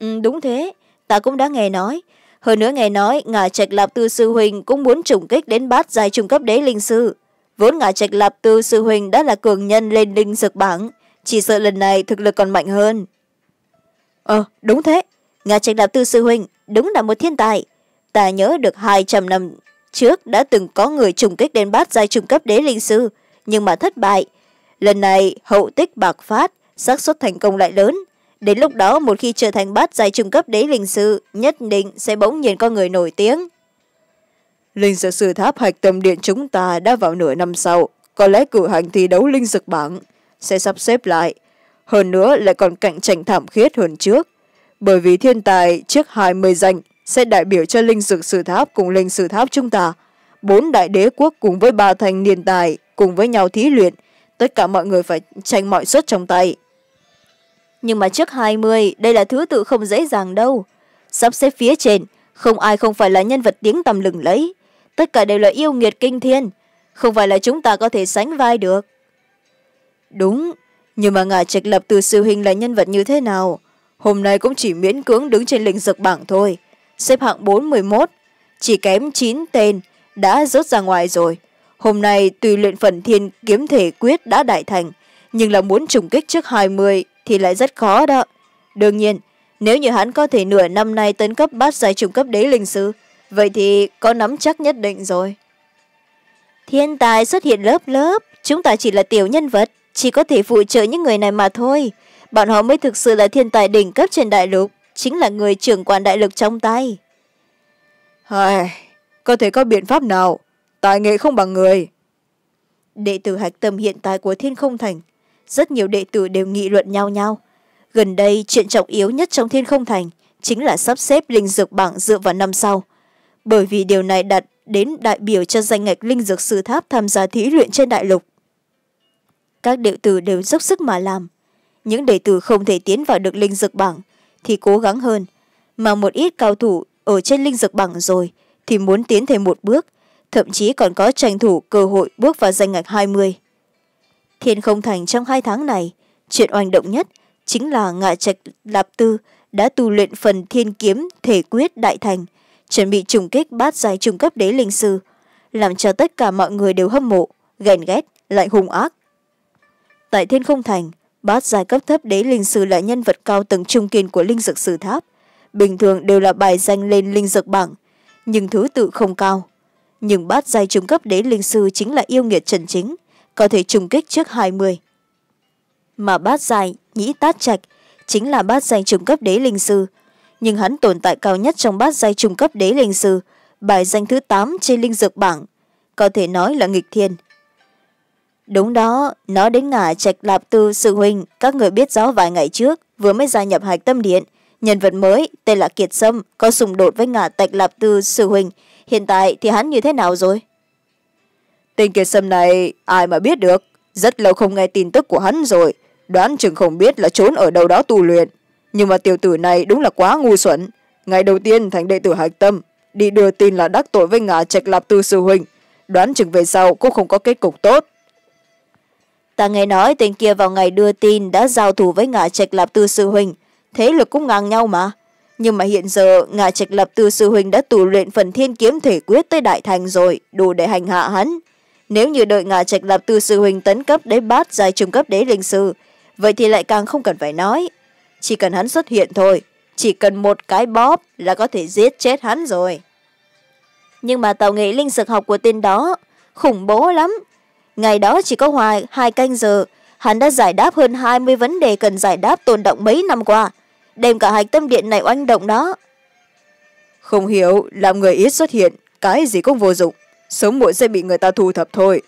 Ừ, đúng thế. Ta cũng đã nghe nói. Hơn nữa nghe nói ngà trạch lạp tư sư huynh cũng muốn trùng kích đến bát dài trung cấp đế linh sư. Vốn ngà trạch lạp tư sư huynh đã là cường nhân lên linh dược bảng chỉ sợ lần này thực lực còn mạnh hơn. Ờ đúng thế. Ngà trạch lạp tư sư huynh đúng là một thiên tài. Ta nhớ được hai trăm năm trước đã từng có người trùng kích đến bát giai trung cấp đế linh sư nhưng mà thất bại lần này, hậu tích bạc phát, xác suất thành công lại lớn. Đến lúc đó, một khi trở thành bát giai trung cấp đế linh sư, nhất định sẽ bỗng nhiên có người nổi tiếng. Linh dược sư tháp hạch tâm điện chúng ta đã vào nửa năm sau. Có lẽ cử hành thi đấu linh dược bảng sẽ sắp xếp lại. Hơn nữa lại còn cạnh tranh thảm khiết hơn trước. Bởi vì thiên tài trước hai mươi danh sẽ đại biểu cho linh dược sư tháp cùng linh sư tháp chúng ta. Bốn đại đế quốc cùng với ba thành niên tài cùng với nhau thí luyện tất cả mọi người phải tranh mọi suất trong tay. Nhưng mà trước hai mươi, đây là thứ tự không dễ dàng đâu. Sắp xếp phía trên, không ai không phải là nhân vật tiếng tầm lừng lẫy. Tất cả đều là yêu nghiệt kinh thiên, không phải là chúng ta có thể sánh vai được. Đúng, nhưng mà ngài trạch lập từ siêu hình là nhân vật như thế nào? Hôm nay cũng chỉ miễn cưỡng đứng trên lĩnh dực bảng thôi. Xếp hạng bốn mươi một chỉ kém chín tên đã rớt ra ngoài rồi hôm nay tuy luyện phần thiên kiếm thể quyết đã đại thành nhưng là muốn trùng kích trước hai mươi thì lại rất khó đó. Đương nhiên nếu như hắn có thể nửa năm nay tấn cấp bát giải trùng cấp đế linh sư vậy thì có nắm chắc nhất định rồi. Thiên tài xuất hiện lớp lớp chúng ta chỉ là tiểu nhân vật chỉ có thể phụ trợ những người này mà thôi. Bọn họ mới thực sự là thiên tài đỉnh cấp trên đại lục chính là người trưởng quản đại lực trong tay. Hời, có thể có biện pháp nào? Tài nghệ không bằng người. Đệ tử hạch tâm hiện tại của thiên không thành, rất nhiều đệ tử đều nghị luận nhau nhau. Gần đây, chuyện trọng yếu nhất trong thiên không thành chính là sắp xếp linh dược bảng dựa vào năm sau. Bởi vì điều này đặt đến đại biểu cho danh ngạch linh dược sư tháp tham gia thí luyện trên đại lục. Các đệ tử đều dốc sức mà làm. Những đệ tử không thể tiến vào được linh dược bảng thì cố gắng hơn. Mà một ít cao thủ ở trên linh dược bảng rồi thì muốn tiến thêm một bước thậm chí còn có tranh thủ cơ hội bước vào danh ngạch hai mươi. Thiên không thành trong hai tháng này, chuyện oanh động nhất chính là ngạ trạch lạp tư đã tu luyện phần thiên kiếm thể quyết đại thành, chuẩn bị trùng kích bát giải trung cấp đế linh sư, làm cho tất cả mọi người đều hâm mộ, ghen ghét, lại hung ác. Tại thiên không thành, bát giải cấp thấp đế linh sư là nhân vật cao tầng trung kiên của linh dược sử tháp, bình thường đều là bài danh lên linh dược bảng, nhưng thứ tự không cao nhưng bát giai trung cấp đế linh sư chính là yêu nghiệt trần chính, có thể trùng kích trước hai mươi. Mà bát giai nhĩ tát trạch chính là bát giai trung cấp đế linh sư, nhưng hắn tồn tại cao nhất trong bát giai trung cấp đế linh sư, bài danh thứ tám trên linh dược bảng, có thể nói là nghịch thiên. Đúng đó nói đến ngả trạch lạp tư sư huynh, các người biết rõ vài ngày trước, vừa mới gia nhập hạch tâm điện, nhân vật mới, tên là kiệt sâm, có xung đột với ngả tạch lạp tư sư huynh hiện tại thì hắn như thế nào rồi? Tên kiệt sâm này ai mà biết được. Rất lâu không nghe tin tức của hắn rồi. Đoán chừng không biết là trốn ở đâu đó tu luyện. Nhưng mà tiểu tử này đúng là quá ngu xuẩn. Ngày đầu tiên thành đệ tử hạch tâm đi đưa tin là đắc tội với ngả trạch lạp tư sư huynh. Đoán chừng về sau cũng không có kết cục tốt. Ta nghe nói tên kia vào ngày đưa tin đã giao thủ với ngả trạch lạp tư sư huynh. Thế lực cũng ngang nhau mà nhưng mà hiện giờ, ngà trạch lập tư sư huynh đã tù luyện phần thiên kiếm thể quyết tới đại thành rồi, đủ để hành hạ hắn. Nếu như đợi ngà trạch lập tư sư huynh tấn cấp đế bát, giai trung cấp đế linh sư, vậy thì lại càng không cần phải nói. Chỉ cần hắn xuất hiện thôi, chỉ cần một cái bóp là có thể giết chết hắn rồi. Nhưng mà tàu nghệ linh dược học của tên đó, khủng bố lắm. Ngày đó chỉ có hoài hai canh giờ, hắn đã giải đáp hơn hai mươi vấn đề cần giải đáp tồn động mấy năm qua đem cả hạch tâm điện này oanh động đó. Không hiểu làm người ít xuất hiện cái gì cũng vô dụng. Sớm muộn sẽ bị người ta thu thập thôi.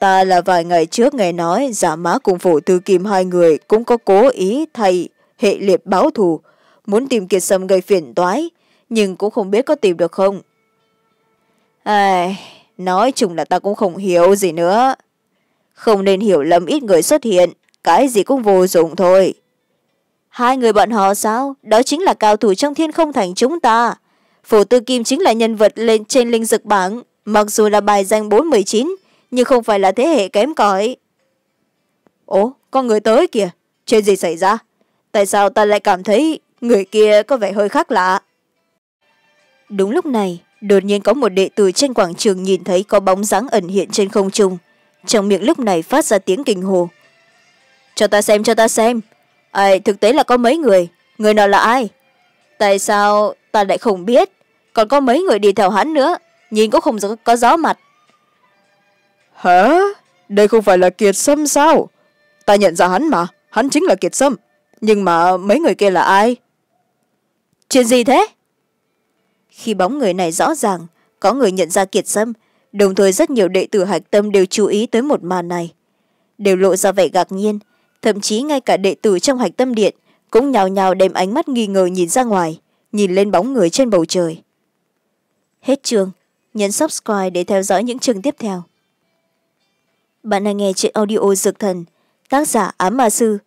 Ta là vài ngày trước nghe nói giả má cùng phổ tư kim hai người cũng có cố ý thay hệ liệt báo thù muốn tìm kiệt sâm gây phiền toái nhưng cũng không biết có tìm được không. Ai nói chung là ta cũng không hiểu gì nữa. Không nên hiểu lầm ít người xuất hiện cái gì cũng vô dụng thôi hai người bọn họ sao? Đó chính là cao thủ trong thiên không thành chúng ta. Phổ tư kim chính là nhân vật lên trên linh dực bảng. Mặc dù là bài danh bốn mươi chín, nhưng không phải là thế hệ kém cỏi. Ồ có người tới kìa. Chuyện gì xảy ra? Tại sao ta lại cảm thấy người kia có vẻ hơi khác lạ? Đúng lúc này, đột nhiên có một đệ tử trên quảng trường nhìn thấy có bóng dáng ẩn hiện trên không trung. Trong miệng lúc này phát ra tiếng kinh hồ cho ta xem, cho ta xem à, thực tế là có mấy người. Người nào là ai? Tại sao ta lại không biết? Còn có mấy người đi theo hắn nữa. Nhìn cũng không có gió mặt. Hả? Đây không phải là kiệt sâm sao? Ta nhận ra hắn mà. Hắn chính là kiệt sâm. Nhưng mà mấy người kia là ai? Chuyện gì thế? Khi bóng người này rõ ràng có người nhận ra kiệt sâm đồng thời rất nhiều đệ tử hạch tâm đều chú ý tới một màn này. Đều lộ ra vẻ ngạc nhiên thậm chí ngay cả đệ tử trong hạch tâm điện cũng nhào nhào đem ánh mắt nghi ngờ nhìn ra ngoài, nhìn lên bóng người trên bầu trời. Hết chương. Nhấn subscribe để theo dõi những chương tiếp theo. Bạn đang nghe chuyện audio dược thần, tác giả ám ma sư.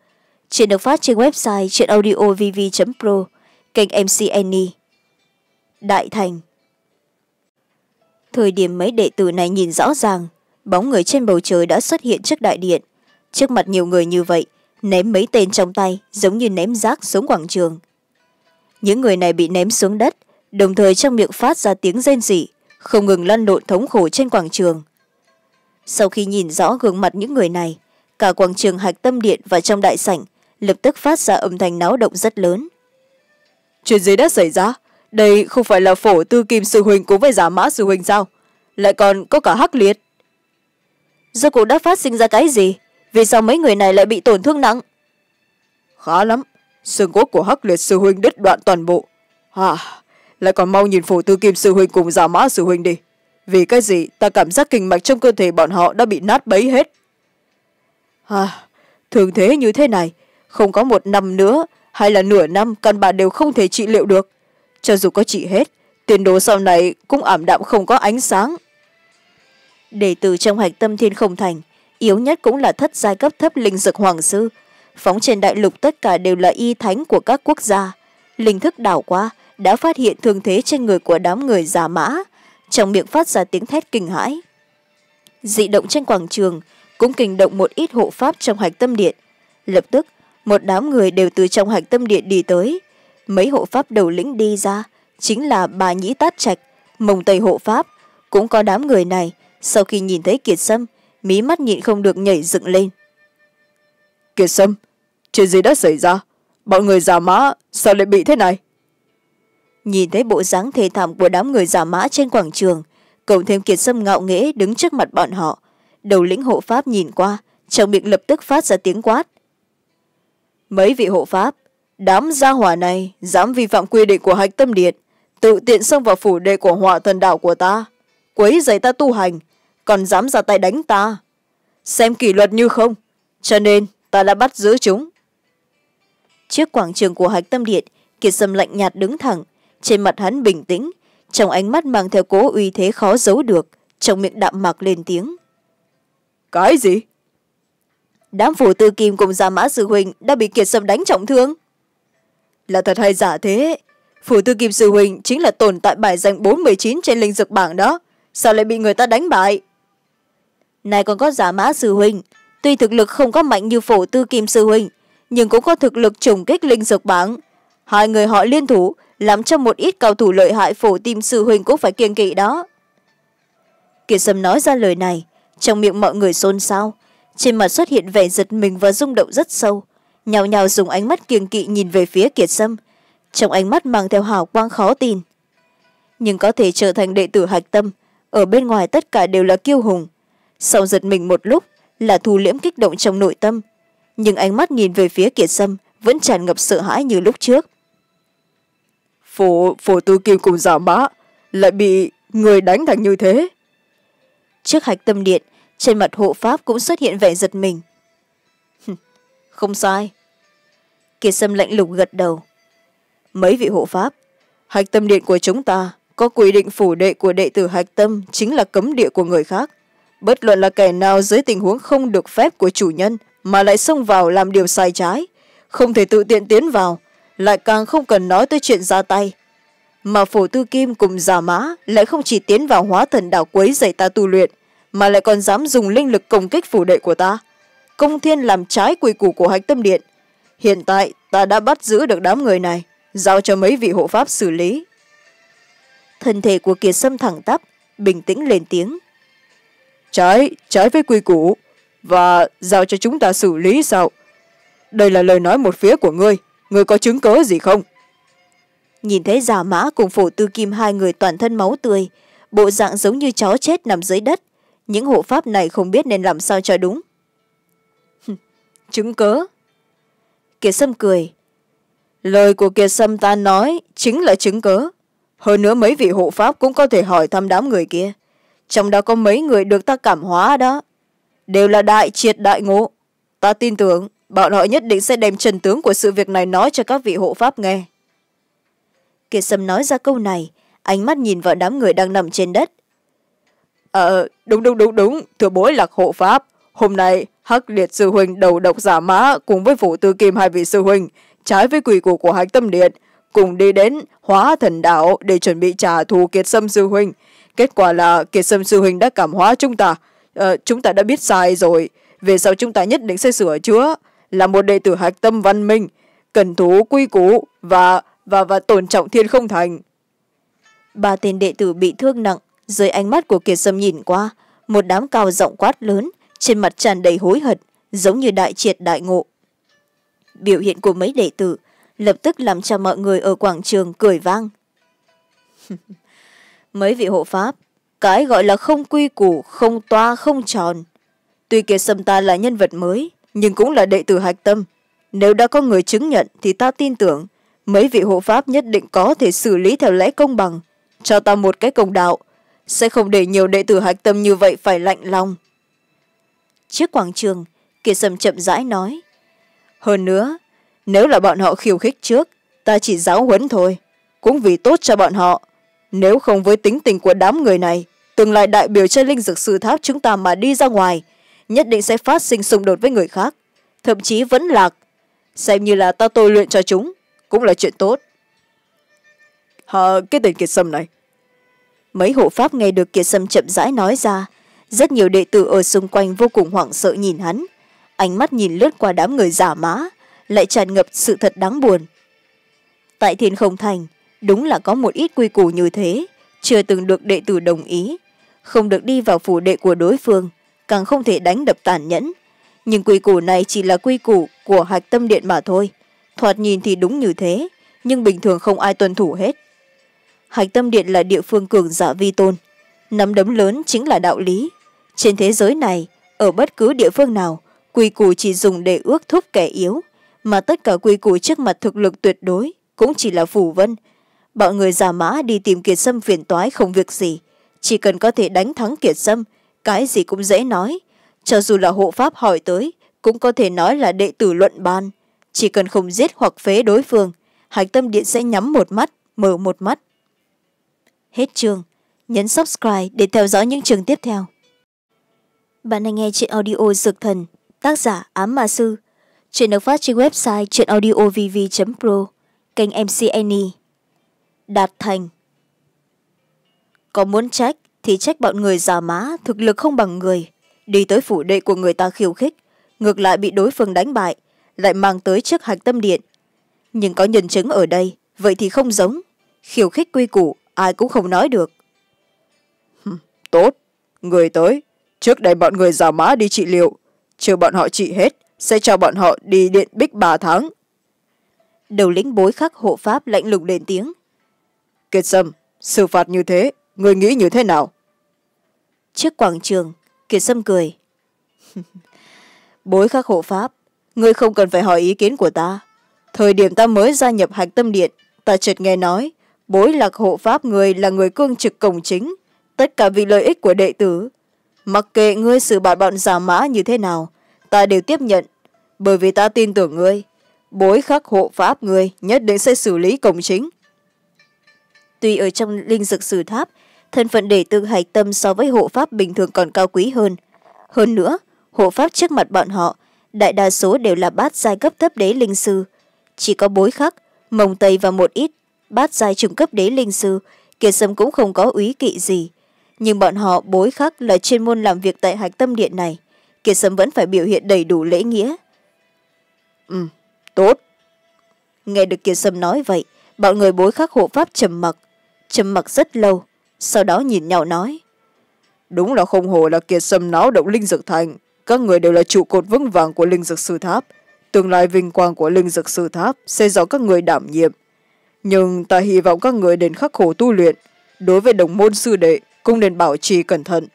Chuyện được phát trên website chuyện audio vv pro, kênh mc annie. Đại thành. Thời điểm mấy đệ tử này nhìn rõ ràng, bóng người trên bầu trời đã xuất hiện trước đại điện trước mặt nhiều người như vậy ném mấy tên trong tay giống như ném rác xuống quảng trường. Những người này bị ném xuống đất đồng thời trong miệng phát ra tiếng rên rỉ không ngừng lăn lộn thống khổ trên quảng trường. Sau khi nhìn rõ gương mặt những người này cả quảng trường hạch tâm điện và trong đại sảnh lập tức phát ra âm thanh náo động rất lớn. Chuyện gì đã xảy ra? Đây không phải là phổ tư kim sư huynh cùng với giả mã sư huynh sao? Lại còn có cả hắc liệt. Rốt cuộc đã phát sinh ra cái gì vì sao mấy người này lại bị tổn thương nặng? Khó lắm. Xương cốt của hắc liệt sư huynh đứt đoạn toàn bộ. À, lại còn mau nhìn phổ tư kim sư huynh cùng giả mã sư huynh đi. Vì cái gì ta cảm giác kinh mạch trong cơ thể bọn họ đã bị nát bấy hết? À, thường thế như thế này không có một năm nữa hay là nửa năm căn bản đều không thể trị liệu được. Cho dù có trị hết tiền đồ sau này cũng ảm đạm không có ánh sáng. Đệ tử trong hạch tâm thiên không thành yếu nhất cũng là thất giai cấp thấp linh dực hoàng sư. Phóng trên đại lục tất cả đều là y thánh của các quốc gia. Linh thức đảo qua đã phát hiện thương thế trên người của đám người giả mã. Trong miệng phát ra tiếng thét kinh hãi. Dị động trên quảng trường cũng kinh động một ít hộ pháp trong hạch tâm điện. Lập tức, một đám người đều từ trong hạch tâm điện đi tới. Mấy hộ pháp đầu lĩnh đi ra, chính là bà nhĩ tát trạch, mông tây hộ pháp. Cũng có đám người này, sau khi nhìn thấy kiệt sâm mí mắt nhịn không được nhảy dựng lên. Kiệt sâm chuyện gì đã xảy ra? Bọn người giả mã sao lại bị thế này? Nhìn thấy bộ dáng thê thảm của đám người giả mã trên quảng trường cộng thêm kiệt sâm ngạo nghễ đứng trước mặt bọn họ đầu lĩnh hộ pháp nhìn qua trong miệng lập tức phát ra tiếng quát. Mấy vị hộ pháp đám gia hỏa này dám vi phạm quy định của hạch tâm điện tự tiện xông vào phủ đệ của họa thần đạo của ta quấy giày ta tu hành còn dám ra tay đánh ta? Xem kỷ luật như không cho nên ta đã bắt giữ chúng. Trước quảng trường của hạch tâm điện kiệt sâm lạnh nhạt đứng thẳng trên mặt hắn bình tĩnh trong ánh mắt mang theo cố uy thế khó giấu được trong miệng đạm mạc lên tiếng. Cái gì? Đám phủ tư kim cùng gia mã sư huynh đã bị kiệt sâm đánh trọng thương. Là thật hay giả thế? Phủ tư kim sư huynh chính là tồn tại bài danh bốn mươi chín trên linh dược bảng đó. Sao lại bị người ta đánh bại này còn có giả mã sư huynh. Tuy thực lực không có mạnh như phổ tư kim sư huynh, nhưng cũng có thực lực trùng kích linh dược bảng hai người họ liên thủ, làm cho một ít cao thủ lợi hại phổ tim sư huynh cũng phải kiêng kỵ đó. Kiệt sâm nói ra lời này, trong miệng mọi người xôn xao. Trên mặt xuất hiện vẻ giật mình và rung động rất sâu. Nhào nhào dùng ánh mắt kiêng kỵ nhìn về phía kiệt sâm. Trong ánh mắt mang theo hào quang khó tin. Nhưng có thể trở thành đệ tử hạch tâm, ở bên ngoài tất cả đều là kiêu hùng sau giật mình một lúc là thu liễm kích động trong nội tâm. Nhưng ánh mắt nhìn về phía kiệt sâm vẫn tràn ngập sợ hãi như lúc trước. Phổ phổ tư kim cùng giả mã lại bị người đánh thành như thế. Trước hạch tâm điện trên mặt hộ pháp cũng xuất hiện vẻ giật mình. Không sai. Kiệt sâm lạnh lùng gật đầu. Mấy vị hộ pháp hạch tâm điện của chúng ta có quy định phủ đệ của đệ tử hạch tâm chính là cấm địa của người khác bất luận là kẻ nào dưới tình huống không được phép của chủ nhân mà lại xông vào làm điều sai trái, không thể tự tiện tiến vào, lại càng không cần nói tới chuyện ra tay. Mà phổ tư kim cùng giả mã lại không chỉ tiến vào hóa thần đảo quấy dày ta tu luyện, mà lại còn dám dùng linh lực công kích phủ đệ của ta, công thiên làm trái quy củ của hạch tâm điện. Hiện tại, ta đã bắt giữ được đám người này, giao cho mấy vị hộ pháp xử lý. Thân thể của kiệt sâm thẳng tắp, bình tĩnh lên tiếng trái trái với quy củ và giao cho chúng ta xử lý sao đây là lời nói một phía của ngươi. Ngươi có chứng cớ gì không? Nhìn thấy giả mã cùng phổ tư kim hai người toàn thân máu tươi bộ dạng giống như chó chết nằm dưới đất những hộ pháp này không biết nên làm sao cho đúng. Chứng cớ? Kiệt sâm cười. Lời của kiệt sâm ta nói chính là chứng cớ. Hơn nữa mấy vị hộ pháp cũng có thể hỏi thăm đám người kia trong đó có mấy người được ta cảm hóa đó. Đều là đại triệt đại ngộ. Ta tin tưởng, bọn họ nhất định sẽ đem trần tướng của sự việc này nói cho các vị hộ pháp nghe. Kiệt sâm nói ra câu này, ánh mắt nhìn vào đám người đang nằm trên đất. Ờ đúng đúng đúng đúng, thưa bối lạc hộ pháp. Hôm nay, hắc liệt sư huynh đầu độc giả mã cùng với phủ tư kim hai vị sư huynh, trái với quỷ củ của hạch tâm điện, cùng đi đến hóa thần đạo để chuẩn bị trả thù kiệt sâm sư huynh kết quả là kiệt sâm sư huynh đã cảm hóa chúng ta. Ờ, chúng ta đã biết sai rồi. Về sau chúng ta nhất định sẽ sửa chữa. Là một đệ tử hạch tâm văn minh cần thú quy củ và và và tôn trọng thiên không thành. Ba tên đệ tử bị thương nặng dưới ánh mắt của kiệt sâm nhìn qua một đám cao rộng quát lớn trên mặt tràn đầy hối hận giống như đại triệt đại ngộ. Biểu hiện của mấy đệ tử lập tức làm cho mọi người ở quảng trường cười vang mấy vị hộ pháp. Cái gọi là không quy củ, không toa, không tròn. Tuy kiệt sâm ta là nhân vật mới, nhưng cũng là đệ tử hạch tâm. Nếu đã có người chứng nhận thì ta tin tưởng, mấy vị hộ pháp nhất định có thể xử lý theo lẽ công bằng. Cho ta một cái công đạo, sẽ không để nhiều đệ tử hạch tâm như vậy phải lạnh lòng. Trước quảng trường kiệt sâm chậm rãi nói, hơn nữa, nếu là bọn họ khiêu khích trước, ta chỉ giáo huấn thôi, cũng vì tốt cho bọn họ nếu không với tính tình của đám người này, tương lai đại biểu cho linh dược sư tháp chúng ta mà đi ra ngoài, nhất định sẽ phát sinh xung đột với người khác. Thậm chí vẫn lạc. Xem như là ta tôi luyện cho chúng, cũng là chuyện tốt. Hờ cái tên kiệt sâm này? Mấy hộ pháp nghe được kiệt sâm chậm rãi nói ra, rất nhiều đệ tử ở xung quanh vô cùng hoảng sợ nhìn hắn. Ánh mắt nhìn lướt qua đám người giả má lại tràn ngập sự thật đáng buồn. Tại thiên không thành đúng là có một ít quy củ như thế, chưa từng được đệ tử đồng ý. Không được đi vào phủ đệ của đối phương, càng không thể đánh đập tàn nhẫn. Nhưng quy củ này chỉ là quy củ của hạch tâm điện mà thôi. Thoạt nhìn thì đúng như thế, nhưng bình thường không ai tuân thủ hết. Hạch tâm điện là địa phương cường giả vi tôn. Nắm đấm lớn chính là đạo lý. Trên thế giới này, ở bất cứ địa phương nào, quy củ chỉ dùng để ước thúc kẻ yếu, mà tất cả quy củ trước mặt thực lực tuyệt đối cũng chỉ là phủ vân bọn người già mã đi tìm kiệt sâm phiền toái không việc gì. Chỉ cần có thể đánh thắng kiệt sâm, cái gì cũng dễ nói. Cho dù là hộ pháp hỏi tới, cũng có thể nói là đệ tử luận ban chỉ cần không giết hoặc phế đối phương, hạch tâm điện sẽ nhắm một mắt, mở một mắt. Hết chương. Nhấn subscribe để theo dõi những chương tiếp theo. Bạn đang nghe chuyện audio dược thần, tác giả ám ma sư. Chuyện được phát trên website chuyện audio vv pro, kênh mc annie đạt thành. Có muốn trách thì trách bọn người già má thực lực không bằng người. Đi tới phủ đệ của người ta khiêu khích, ngược lại bị đối phương đánh bại, lại mang tới trước hạch tâm điện. Nhưng có nhân chứng ở đây, vậy thì không giống. Khiêu khích quy củ, ai cũng không nói được. Tốt. Người tới. Trước đây bọn người già má đi trị liệu. Chờ bọn họ trị hết, sẽ cho bọn họ đi điện bích ba tháng. Đầu lĩnh bối khắc hộ pháp lạnh lùng lên tiếng kiệt sâm xử phạt như thế người nghĩ như thế nào? Trước quảng trường kiệt sâm cười. bối khắc hộ pháp ngươi không cần phải hỏi ý kiến của ta. Thời điểm ta mới gia nhập hạch tâm điện ta chợt nghe nói bối lạc hộ pháp người là người cương trực cổng chính tất cả vì lợi ích của đệ tử. Mặc kệ ngươi xử bạt bọn giả mã như thế nào ta đều tiếp nhận. Bởi vì ta tin tưởng ngươi bối khắc hộ pháp ngươi nhất định sẽ xử lý cổng chính tuy ở trong linh dực sử tháp, thân phận đệ tử hạch tâm so với hộ pháp bình thường còn cao quý hơn. Hơn nữa, hộ pháp trước mặt bọn họ, đại đa số đều là bát giai cấp thấp đế linh sư. Chỉ có bối khắc mông tây và một ít bát giai trung cấp đế linh sư kiệt sâm cũng không có úy kỵ gì. Nhưng bọn họ bối khắc là chuyên môn làm việc tại hạch tâm điện này kiệt sâm vẫn phải biểu hiện đầy đủ lễ nghĩa. Ừ tốt. Nghe được kiệt sâm nói vậy, bọn người bối khắc hộ pháp trầm mặc trầm mặc rất lâu sau đó nhìn nhau nói. Đúng là không hồ là kiệt sâm náo động linh dược thành. Các người đều là trụ cột vững vàng của linh dược sư tháp. Tương lai vinh quang của linh dược sư tháp sẽ do các người đảm nhiệm. Nhưng ta hy vọng các người đến khắc khổ tu luyện. Đối với đồng môn sư đệ cũng nên bảo trì cẩn thận.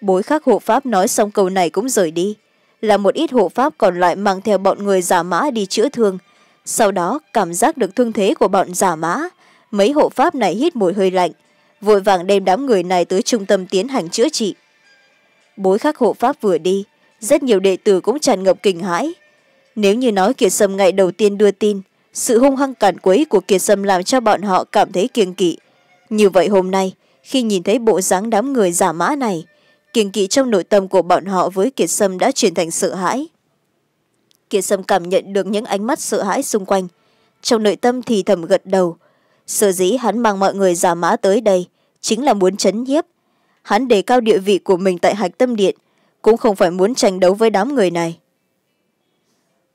Bối khắc hộ pháp nói xong câu này cũng rời đi. Là một ít hộ pháp còn lại mang theo bọn người giả mã đi chữa thương. Sau đó cảm giác được thương thế của bọn giả mã mấy hộ pháp này hít mùi hơi lạnh, vội vàng đem đám người này tới trung tâm tiến hành chữa trị. Bối khắc hộ pháp vừa đi, rất nhiều đệ tử cũng tràn ngập kinh hãi. Nếu như nói kiệt sâm ngày đầu tiên đưa tin, sự hung hăng cản quấy của kiệt sâm làm cho bọn họ cảm thấy kiêng kỵ. Như vậy hôm nay, khi nhìn thấy bộ dáng đám người giả mã này, kiêng kỵ trong nội tâm của bọn họ với kiệt sâm đã chuyển thành sợ hãi. Kiệt sâm cảm nhận được những ánh mắt sợ hãi xung quanh. Trong nội tâm thì thầm gật đầu sở dĩ hắn mang mọi người giả mã tới đây chính là muốn chấn nhiếp. Hắn đề cao địa vị của mình tại hạch tâm điện, cũng không phải muốn tranh đấu với đám người này.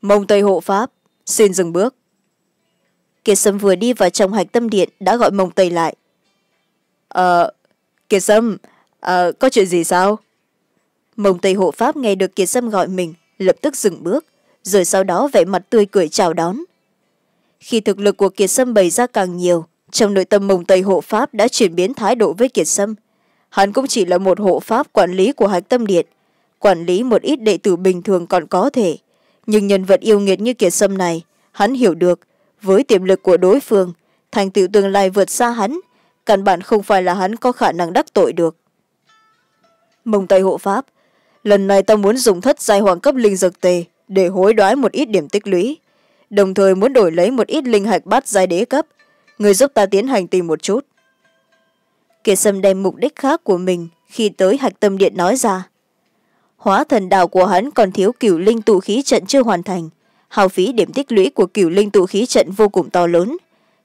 Mông tây hộ pháp, xin dừng bước. Kiệt sâm vừa đi vào trong hạch tâm điện đã gọi mông tây lại. Ờ kiệt sâm ờ có chuyện gì sao? Mông tây hộ pháp nghe được kiệt sâm gọi mình, lập tức dừng bước, rồi sau đó vẻ mặt tươi cười chào đón khi thực lực của kiệt sâm bày ra càng nhiều, trong nội tâm mông tây hộ pháp đã chuyển biến thái độ với kiệt sâm. Hắn cũng chỉ là một hộ pháp quản lý của hạch tâm điện, quản lý một ít đệ tử bình thường còn có thể. Nhưng nhân vật yêu nghiệt như kiệt sâm này, hắn hiểu được, với tiềm lực của đối phương, thành tựu tương lai vượt xa hắn, căn bản không phải là hắn có khả năng đắc tội được. Mông tây hộ pháp, lần này ta muốn dùng thất giai hoàng cấp linh dược tề để hối đoái một ít điểm tích lũy đồng thời muốn đổi lấy một ít linh hạch bát giai đế cấp. Người giúp ta tiến hành tìm một chút. Kiệt sâm đem mục đích khác của mình khi tới hạch tâm điện nói ra. Hóa thần đạo của hắn còn thiếu cửu linh tụ khí trận chưa hoàn thành. Hao phí điểm tích lũy của cửu linh tụ khí trận vô cùng to lớn.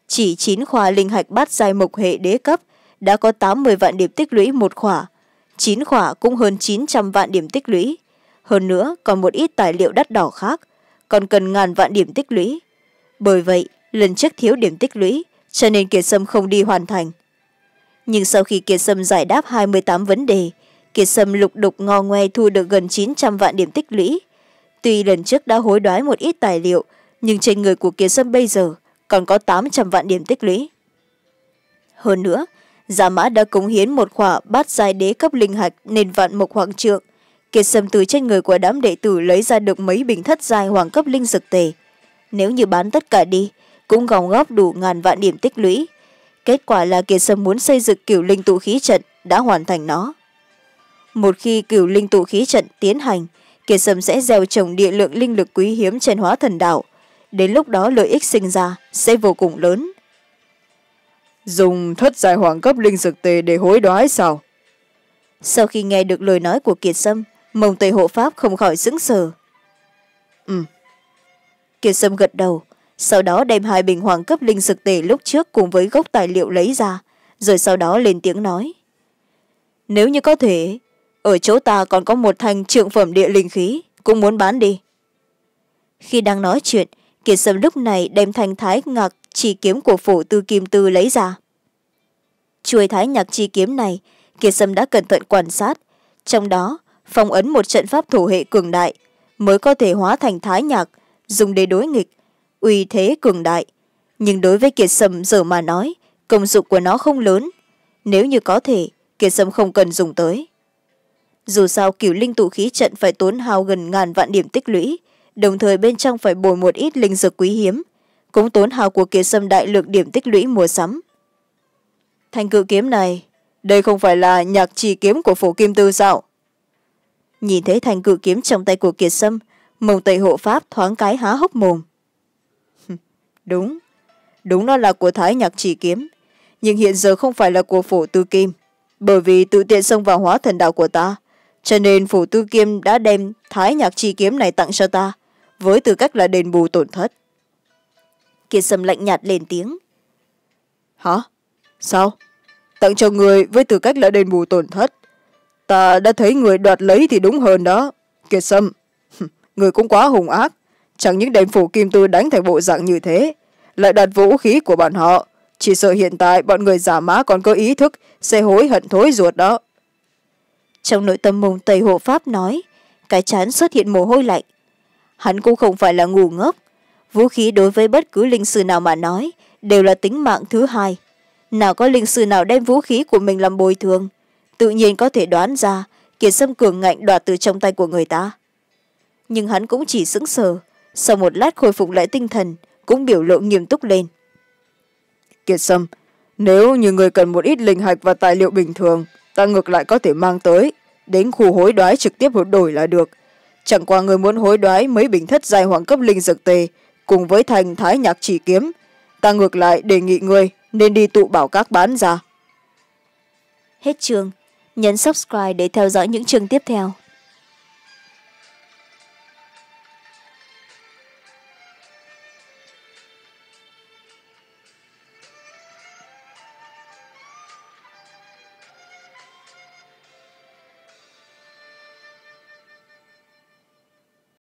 Chỉ chín khoa linh hạch bát giai mộc hệ đế cấp đã có tám mươi vạn điểm tích lũy một khỏa. Chín khỏa cũng hơn chín trăm vạn điểm tích lũy. Hơn nữa, còn một ít tài liệu đắt đỏ khác còn cần ngàn vạn điểm tích lũy. Bởi vậy, lần trước thiếu điểm tích lũy, cho nên kiệt sâm không đi hoàn thành. Nhưng sau khi kiệt sâm giải đáp hai mươi tám vấn đề, kiệt sâm lục đục ngò ngoe thu được gần chín trăm vạn điểm tích lũy. Tuy lần trước đã hối đoái một ít tài liệu, nhưng trên người của kiệt sâm bây giờ còn có tám trăm vạn điểm tích lũy. Hơn nữa, giả mã đã cống hiến một khỏa bát giai đế cấp linh hạch nên vạn mộc hoàng trượng kiệt sâm từ trên người của đám đệ tử lấy ra được mấy bình thất giai hoàng cấp linh dược tề. Nếu như bán tất cả đi cũng gom góp đủ ngàn vạn điểm tích lũy. Kết quả là kiệt sâm muốn xây dựng cửu linh tụ khí trận đã hoàn thành nó. Một khi cửu linh tụ khí trận tiến hành kiệt sâm sẽ gieo trồng địa lượng linh lực quý hiếm trên hóa thần đạo. Đến lúc đó lợi ích sinh ra sẽ vô cùng lớn. Dùng thất giai hoàng cấp linh dược tề để hối đoái sao? Sau khi nghe được lời nói của kiệt sâm mông tây hộ pháp không khỏi sững sờ. Ừ. Kiệt sâm gật đầu, sau đó đem hai bình hoàng cấp linh dược tể lúc trước cùng với gốc tài liệu lấy ra, rồi sau đó lên tiếng nói. Nếu như có thể, ở chỗ ta còn có một thanh trượng phẩm địa linh khí, cũng muốn bán đi. Khi đang nói chuyện, kiệt sâm lúc này đem thanh thái ngạc chi kiếm của phổ tư kim tư lấy ra. Chuôi thái nhạc chi kiếm này, kiệt sâm đã cẩn thận quan sát, trong đó phong ấn một trận pháp thổ hệ cường đại mới có thể hóa thành thái nhạc, dùng để đối nghịch, uy thế cường đại. Nhưng đối với kiệt sâm giờ mà nói, công dụng của nó không lớn. Nếu như có thể, kiệt sâm không cần dùng tới. Dù sao kiểu linh tụ khí trận phải tốn hao gần ngàn vạn điểm tích lũy, đồng thời bên trong phải bồi một ít linh dược quý hiếm, cũng tốn hao của kiệt sâm đại lượng điểm tích lũy mua sắm. Thanh cự kiếm này, đây không phải là nhạc trì kiếm của phổ kim tư sao? Nhìn thấy thanh cự kiếm trong tay của kiệt sâm, mông tây hộ pháp thoáng cái há hốc mồm. Đúng đúng nó là của thái nhạc chỉ kiếm, nhưng hiện giờ không phải là của phổ tư kim, bởi vì tự tiện xông vào hóa thần đạo của ta, cho nên phổ tư kim đã đem thái nhạc chi kiếm này tặng cho ta, với tư cách là đền bù tổn thất. Kiệt sâm lạnh nhạt lên tiếng. Hả? Sao? Tặng cho người với tư cách là đền bù tổn thất? Ta đã thấy người đoạt lấy thì đúng hơn đó. Kiệt sâm người cũng quá hùng ác. Chẳng những đem phủ kim tư đánh thành bộ dạng như thế, lại đặt vũ khí của bọn họ. Chỉ sợ hiện tại bọn người giả má còn có ý thức sẽ hối hận thối ruột đó. Trong nội tâm mông tây hộ pháp nói, cái chán xuất hiện mồ hôi lạnh. Hắn cũng không phải là ngu ngốc. Vũ khí đối với bất cứ linh sư nào mà nói, đều là tính mạng thứ hai. Nào có linh sư nào đem vũ khí của mình làm bồi thường? Tự nhiên có thể đoán ra kiệt sâm cường ngạnh đoạt từ trong tay của người ta. Nhưng hắn cũng chỉ sững sờ, sau một lát khôi phục lại tinh thần, cũng biểu lộ nghiêm túc lên. Kiệt sâm nếu như người cần một ít linh hạch và tài liệu bình thường, ta ngược lại có thể mang tới. Đến khu hối đoái trực tiếp đổi là được. Chẳng qua người muốn hối đoái mấy bình thất dài hoàng cấp linh dược tề, cùng với thành thái nhạc chỉ kiếm, ta ngược lại đề nghị người nên đi tụ bảo các bán ra. Hết chương nhấn subscribe để theo dõi những chương tiếp theo.